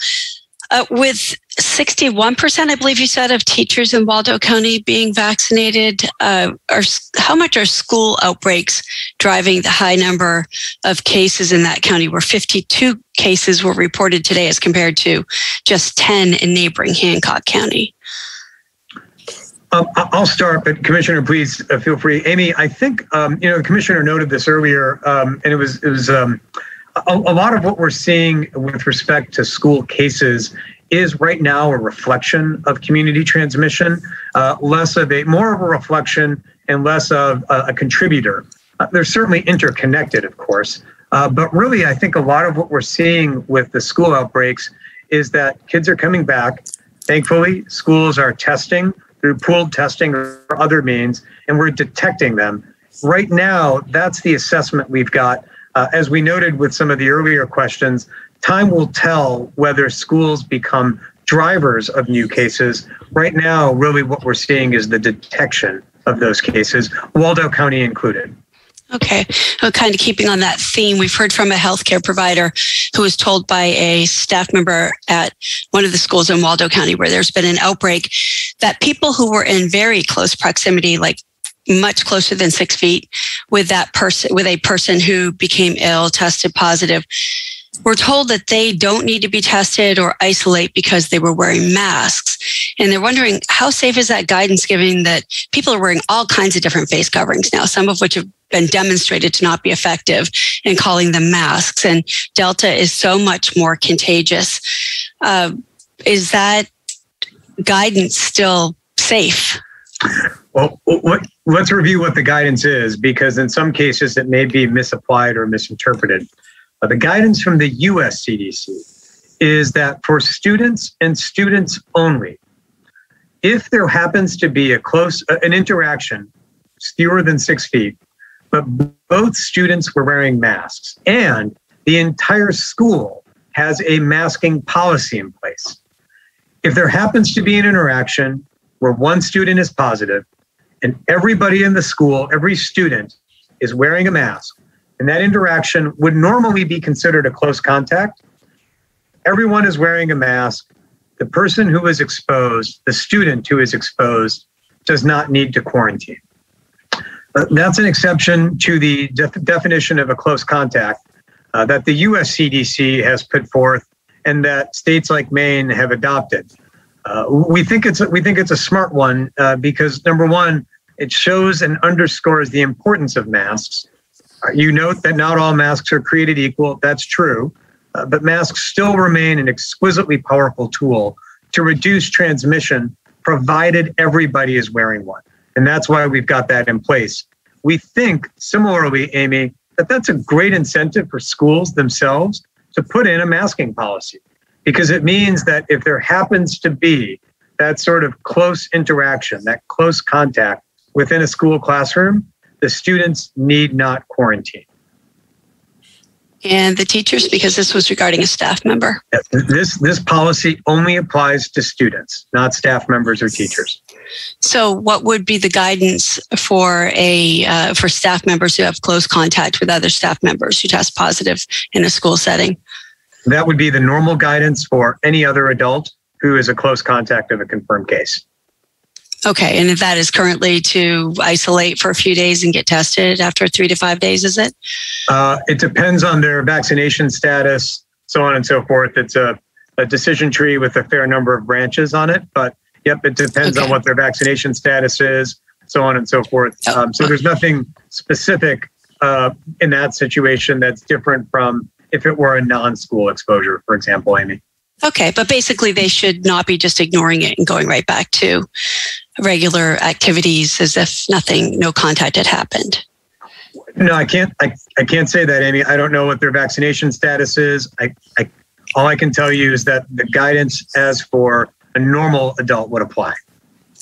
S11: Uh, with 61%, I believe you said, of teachers in Waldo County being vaccinated, uh, are, how much are school outbreaks driving the high number of cases in that county, where 52 cases were reported today as compared to just 10 in neighboring Hancock County?
S1: Um, I'll start, but Commissioner, please uh, feel free. Amy, I think um, you know the Commissioner noted this earlier, um, and it was it was um, a, a, lot of what we're seeing with respect to school cases is right now a reflection of community transmission, uh, less of a more of a reflection and less of a, a contributor. Uh, they're certainly interconnected, of course, uh, but really, I think a lot of what we're seeing with the school outbreaks is that kids are coming back. Thankfully, schools are testing through pooled testing or other means, and we're detecting them. Right now, that's the assessment we've got. Uh, as we noted with some of the earlier questions, time will tell whether schools become drivers of new cases. Right now, really what we're seeing is the detection of those cases, Waldo County included.
S11: Okay. Well, kind of keeping on that theme, we've heard from a healthcare provider who was told by a staff member at one of the schools in Waldo County where there's been an outbreak that people who were in very close proximity, like much closer than six feet with that person, with a person who became ill, tested positive, we're told that they don't need to be tested or isolate because they were wearing masks. And they're wondering how safe is that guidance given that people are wearing all kinds of different face coverings now, some of which have been demonstrated to not be effective in calling them masks. And Delta is so much more contagious. Uh, is that guidance still safe?
S1: Well, what, let's review what the guidance is because in some cases it may be misapplied or misinterpreted. Uh, the guidance from the US CDC is that for students and students only, if there happens to be a close uh, an interaction fewer than six feet, but both students were wearing masks and the entire school has a masking policy in place. If there happens to be an interaction where one student is positive and everybody in the school, every student is wearing a mask, and that interaction would normally be considered a close contact. Everyone is wearing a mask. The person who is exposed, the student who is exposed, does not need to quarantine. But that's an exception to the def- definition of a close contact uh, that the US CDC has put forth and that states like Maine have adopted. Uh, we think it's a, we think it's a smart one uh, because number one, it shows and underscores the importance of masks. You note that not all masks are created equal. That's true. Uh, but masks still remain an exquisitely powerful tool to reduce transmission, provided everybody is wearing one. And that's why we've got that in place. We think, similarly, Amy, that that's a great incentive for schools themselves to put in a masking policy because it means that if there happens to be that sort of close interaction, that close contact within a school classroom, the students need not quarantine.
S11: And the teachers, because this was regarding a staff member.
S1: This this policy only applies to students, not staff members or teachers.
S11: So, what would be the guidance for a uh, for staff members who have close contact with other staff members who test positive in a school setting?
S1: That would be the normal guidance for any other adult who is a close contact of a confirmed case.
S11: Okay, and if that is currently to isolate for a few days and get tested after three to five days, is it?
S1: Uh, it depends on their vaccination status, so on and so forth. It's a a decision tree with a fair number of branches on it. But yep, it depends
S11: Okay.
S1: on what their vaccination status is, so on and so forth.
S11: Oh.
S1: Um, so there's nothing specific uh, in that situation that's different from if it were a non-school exposure, for example, Amy.
S11: Okay, but basically they should not be just ignoring it and going right back to regular activities as if nothing, no contact had happened.
S1: No, I can't. I, I can't say that, Amy. I don't know what their vaccination status is. I, I all I can tell you is that the guidance as for a normal adult would apply.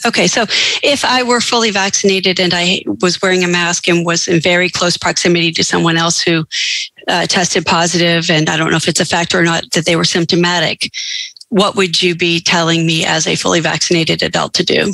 S11: Okay, so if I were fully vaccinated and I was wearing a mask and was in very close proximity to someone else who uh, tested positive, and I don't know if it's a factor or not that they were symptomatic, what would you be telling me as a fully vaccinated adult to do?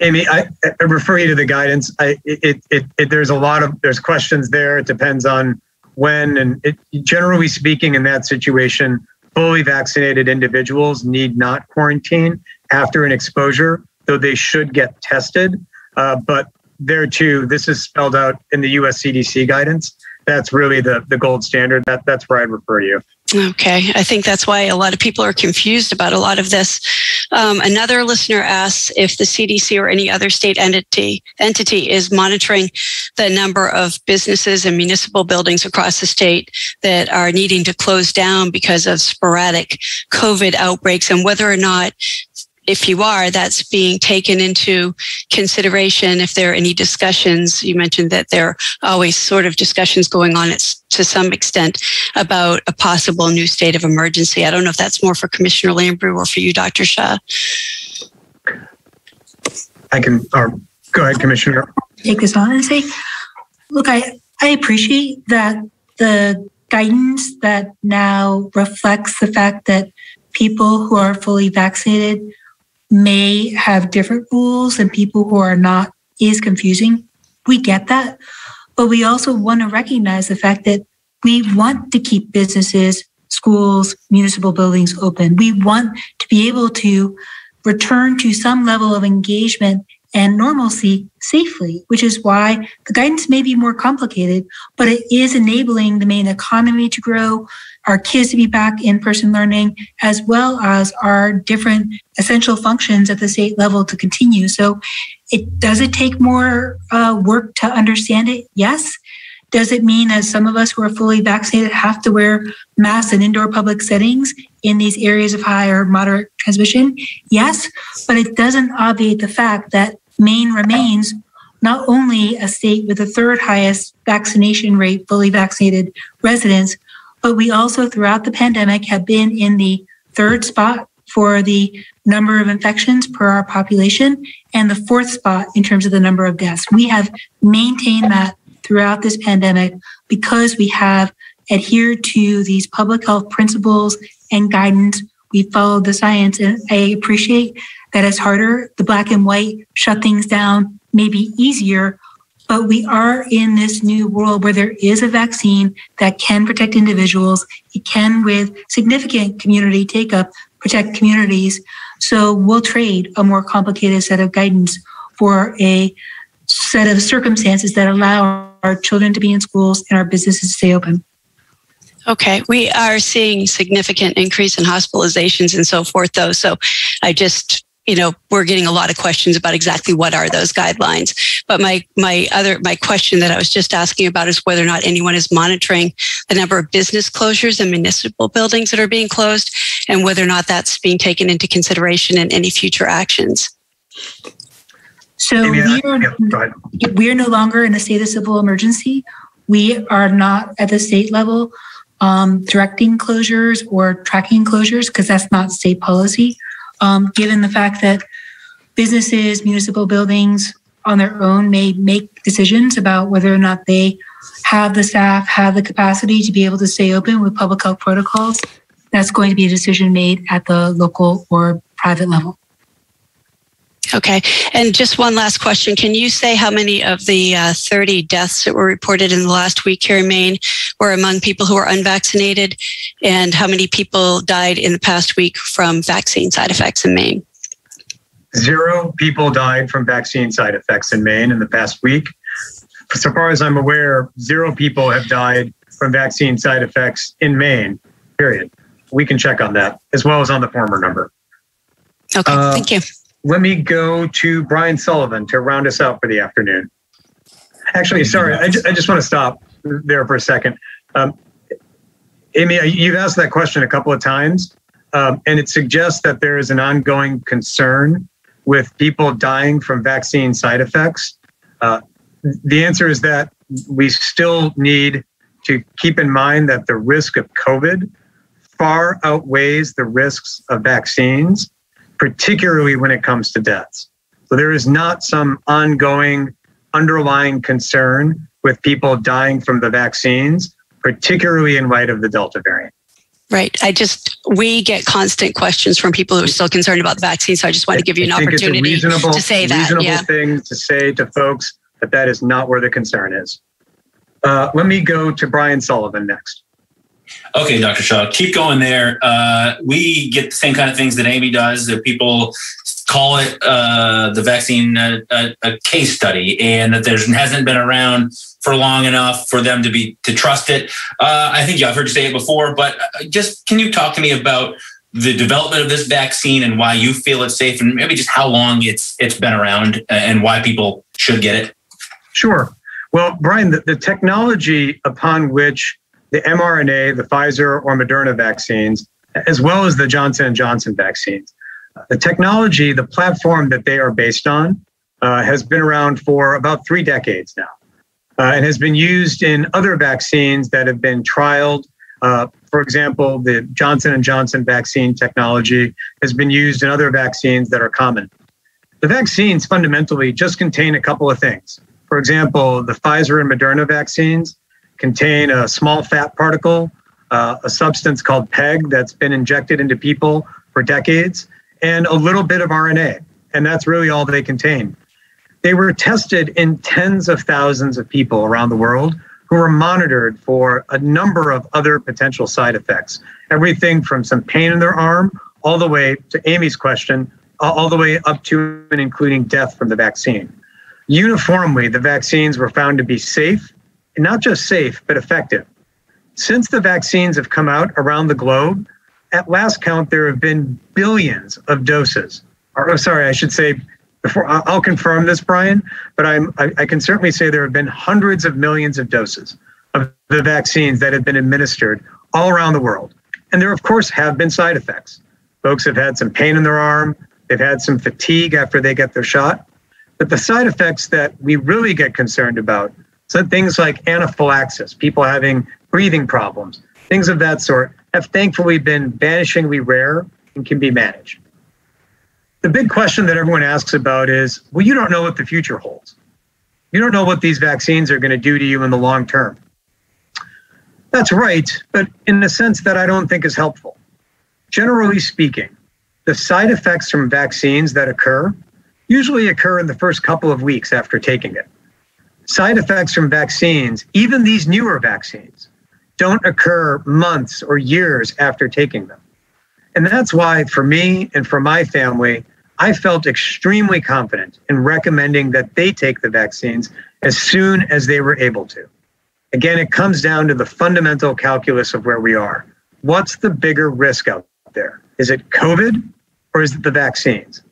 S1: Amy, I, I refer you to the guidance. I, it, it, it, there's a lot of there's questions there. It depends on when and it, generally speaking, in that situation, fully vaccinated individuals need not quarantine after an exposure, though they should get tested. Uh, but there too, this is spelled out in the U.S. CDC guidance. That's really the the gold standard. That that's where I'd refer you.
S11: Okay, I think that's why a lot of people are confused about a lot of this. Um, another listener asks if the CDC or any other state entity entity is monitoring the number of businesses and municipal buildings across the state that are needing to close down because of sporadic COVID outbreaks, and whether or not if you are, that's being taken into consideration. If there are any discussions, you mentioned that there are always sort of discussions going on it's, to some extent about a possible new state of emergency. I don't know if that's more for Commissioner Lambrew or for you, Dr. Shah.
S1: I can. Or um, go ahead, Commissioner.
S2: take this on and say, look, I, I appreciate that the guidance that now reflects the fact that people who are fully vaccinated may have different rules and people who are not is confusing. We get that. But we also want to recognize the fact that we want to keep businesses, schools, municipal buildings open. We want to be able to return to some level of engagement and normalcy safely, which is why the guidance may be more complicated, but it is enabling the Maine economy to grow, our kids to be back in person learning, as well as our different essential functions at the state level to continue. So, it does it take more uh, work to understand it? Yes. Does it mean that some of us who are fully vaccinated have to wear masks in indoor public settings in these areas of high or moderate transmission? Yes, but it doesn't obviate the fact that Maine remains not only a state with the third highest vaccination rate, fully vaccinated residents, but we also throughout the pandemic have been in the third spot for the number of infections per our population and the fourth spot in terms of the number of deaths. We have maintained that throughout this pandemic because we have adhered to these public health principles and guidance. We followed the science, and I appreciate that it's harder. The black and white shut things down may be easier, but we are in this new world where there is a vaccine that can protect individuals. It can, with significant community take up, protect communities. So we'll trade a more complicated set of guidance for a set of circumstances that allow our children to be in schools and our businesses to stay open.
S11: Okay, we are seeing significant increase in hospitalizations and so forth, though. So I just you know we're getting a lot of questions about exactly what are those guidelines but my my other my question that i was just asking about is whether or not anyone is monitoring the number of business closures and municipal buildings that are being closed and whether or not that's being taken into consideration in any future actions
S2: So we are,
S1: yeah,
S2: we are no longer in a state of civil emergency. We are not at the state level um, directing closures or tracking closures because that's not state policy. Um, given the fact that businesses, municipal buildings on their own may make decisions about whether or not they have the staff, have the capacity to be able to stay open with public health protocols, that's going to be a decision made at the local or private level.
S11: Okay. And just one last question. Can you say how many of the uh, 30 deaths that were reported in the last week here in Maine were among people who are unvaccinated? And how many people died in the past week from vaccine side effects in Maine?
S1: Zero people died from vaccine side effects in Maine in the past week. So far as I'm aware, zero people have died from vaccine side effects in Maine, period. we can check on that as well as on the former number.
S11: Okay,
S1: Uh,
S11: thank you.
S1: Let me go to Brian Sullivan to round us out for the afternoon. Actually, sorry, I, ju- I just want to stop there for a second. Um, Amy, you've asked that question a couple of times, um, and it suggests that there is an ongoing concern with people dying from vaccine side effects. Uh, the answer is that we still need to keep in mind that the risk of COVID far outweighs the risks of vaccines, particularly when it comes to deaths. So there is not some ongoing underlying concern with people dying from the vaccines, particularly in light of the Delta variant.
S11: Right. I just, we get constant questions from people who are still concerned about the vaccine. So I just want to give you an
S1: I it's a
S11: opportunity to say that.
S1: Reasonable
S11: Yeah.
S1: thing to say to folks that that is not where the concern is. Uh, let me go to Brian Sullivan next.
S12: Okay, Dr. Shah, keep going there. Uh, we get the same kind of things that Amy does. That people call it uh, the vaccine uh, a, a case study, and that there hasn't been around for long enough for them to be to trust it. Uh, I think yeah, I've heard you say it before, but uh, just can you talk to me about the development of this vaccine and why you feel it's safe, and maybe just how long it's it's been around and why people should get it?
S1: Sure. Well, Brian, the, the technology upon which the mRNA, the Pfizer or Moderna vaccines, as well as the Johnson Johnson vaccines, the technology, the platform that they are based on, uh, has been around for about three decades now, uh, and has been used in other vaccines that have been trialed. Uh, for example, the Johnson Johnson vaccine technology has been used in other vaccines that are common. The vaccines fundamentally just contain a couple of things. For example, the Pfizer and Moderna vaccines contain a small fat particle, uh, a substance called PEG that's been injected into people for decades, and a little bit of RNA. And that's really all they contain. They were tested in tens of thousands of people around the world who were monitored for a number of other potential side effects. Everything from some pain in their arm all the way to Amy's question, all the way up to and including death from the vaccine. Uniformly, the vaccines were found to be safe, and not just safe, but effective. Since the vaccines have come out around the globe, at last count, there have been billions of doses. Or, oh, sorry, I should say, before I'll confirm this, Brian, but I'm, I, I can certainly say there have been hundreds of millions of doses of the vaccines that have been administered all around the world. And there, of course, have been side effects. Folks have had some pain in their arm, they've had some fatigue after they get their shot. But the side effects that we really get concerned about, so things like anaphylaxis, people having breathing problems, things of that sort, have thankfully been vanishingly rare and can be managed. The big question that everyone asks about is well, you don't know what the future holds. You don't know what these vaccines are going to do to you in the long term. That's right, but in a sense that I don't think is helpful. Generally speaking, the side effects from vaccines that occur usually occur in the first couple of weeks after taking it. Side effects from vaccines, even these newer vaccines, don't occur months or years after taking them. And that's why, for me and for my family, I felt extremely confident in recommending that they take the vaccines as soon as they were able to. Again, it comes down to the fundamental calculus of where we are. What's the bigger risk out there? Is it COVID or is it the vaccines?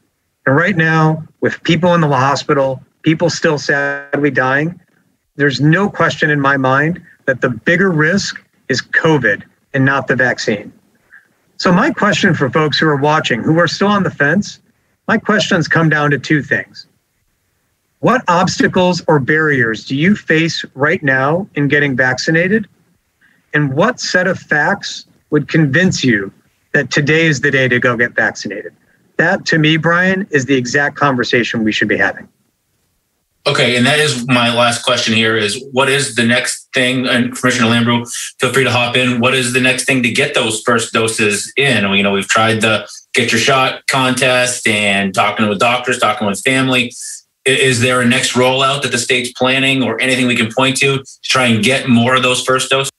S1: And right now, with people in the hospital, people still sadly dying, there's no question in my mind that the bigger risk is COVID and not the vaccine. So, my question for folks who are watching, who are still on the fence, my questions come down to two things. What obstacles or barriers do you face right now in getting vaccinated? And what set of facts would convince you that today is the day to go get vaccinated? That, to me, Brian, is the exact conversation we should be having.
S12: Okay, and that is my last question here is what is the next thing? And Commissioner Lambrew, feel free to hop in. What is the next thing to get those first doses in? You know, we've tried the get your shot contest and talking with doctors, talking with family. Is there a next rollout that the state's planning or anything we can point to to try and get more of those first doses?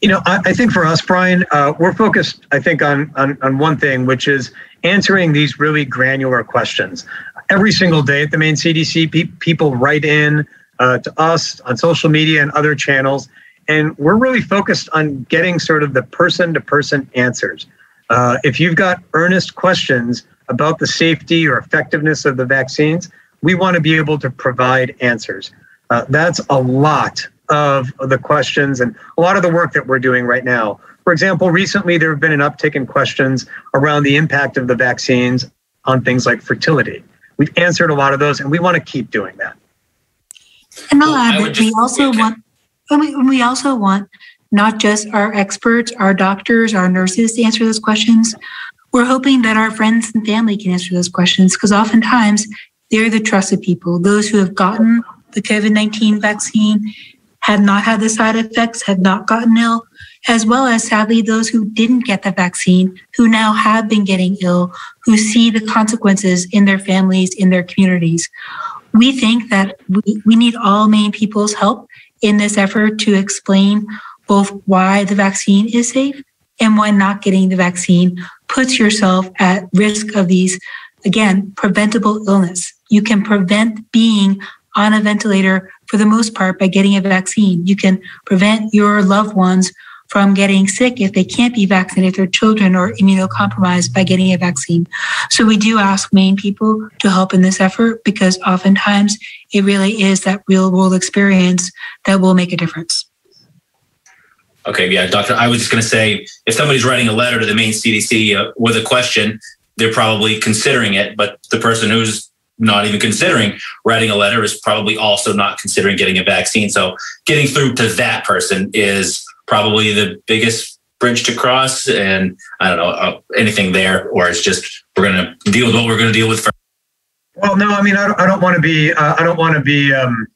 S1: You know, I, I think for us, Brian, uh, we're focused, I think, on, on on one thing, which is answering these really granular questions. Every single day at the Maine CDC, pe- people write in uh, to us on social media and other channels, and we're really focused on getting sort of the person to person answers. Uh, if you've got earnest questions about the safety or effectiveness of the vaccines, we want to be able to provide answers. Uh, that's a lot of the questions and a lot of the work that we're doing right now. For example, recently there have been an uptick in questions around the impact of the vaccines on things like fertility. We've answered a lot of those, and we want to keep doing that.
S2: And I'll add that we also want we, we also want not just our experts, our doctors, our nurses to answer those questions. We're hoping that our friends and family can answer those questions because oftentimes they're the trusted people, those who have gotten the COVID 19 vaccine, have not had the side effects, have not gotten ill, as well as sadly those who didn't get the vaccine, who now have been getting ill, who see the consequences in their families, in their communities. We think that we, we need all Maine people's help in this effort to explain both why the vaccine is safe and why not getting the vaccine puts yourself at risk of these, again, preventable illness. You can prevent being on a ventilator for the most part by getting a vaccine. You can prevent your loved ones from getting sick if they can't be vaccinated, if their children are immunocompromised by getting a vaccine. So we do ask Maine people to help in this effort because oftentimes it really is that real world experience that will make a difference.
S12: Okay, yeah, doctor. I was just going to say, if somebody's writing a letter to the Maine CDC uh, with a question, they're probably considering it, but the person who's not even considering writing a letter is probably also not considering getting a vaccine. So getting through to that person is probably the biggest bridge to cross. And I don't know uh, anything there, or it's just we're going to deal with what we're going to deal with first.
S1: Well, no, I mean, I don't, I don't want to be, uh, I don't want to be, um,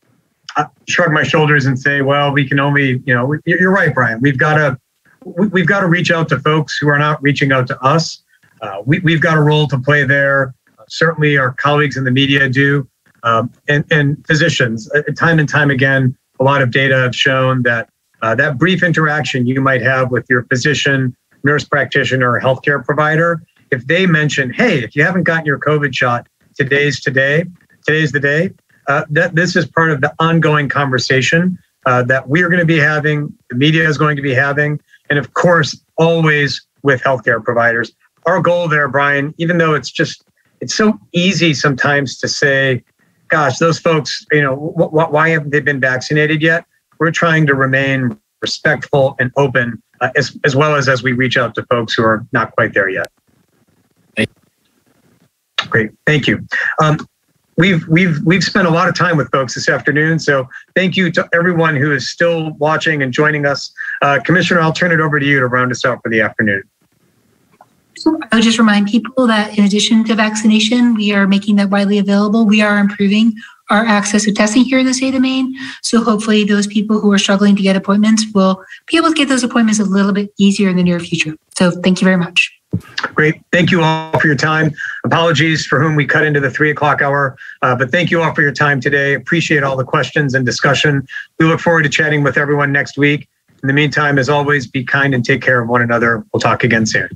S1: uh, shrug my shoulders and say, well, we can only, you know, you're right, Brian. We've got to, we've got to reach out to folks who are not reaching out to us. Uh, we, we've got a role to play there. Uh, certainly, our colleagues in the media do, um, and and physicians. Uh, time and time again, a lot of data have shown that uh, that brief interaction you might have with your physician, nurse practitioner, or healthcare provider, if they mention, "Hey, if you haven't gotten your COVID shot, today's today, today's the day," uh, that this is part of the ongoing conversation uh, that we're going to be having, the media is going to be having, and of course, always with healthcare providers. Our goal there, Brian, even though it's just it's so easy sometimes to say, "Gosh, those folks, you know, wh- wh- why haven't they been vaccinated yet?" We're trying to remain respectful and open, uh, as as well as as we reach out to folks who are not quite there yet. Great, thank you. Um, we've we've we've spent a lot of time with folks this afternoon so thank you to everyone who is still watching and joining us uh, commissioner i'll turn it over to you to round us out for the afternoon
S2: so I would just remind people that in addition to vaccination, we are making that widely available. We are improving our access to testing here in the state of Maine. So hopefully those people who are struggling to get appointments will be able to get those appointments a little bit easier in the near future. So thank you very much.
S1: Great. Thank you all for your time. Apologies for whom we cut into the three o'clock hour, uh, but thank you all for your time today. Appreciate all the questions and discussion. We look forward to chatting with everyone next week. In the meantime, as always, be kind and take care of one another. We'll talk again soon.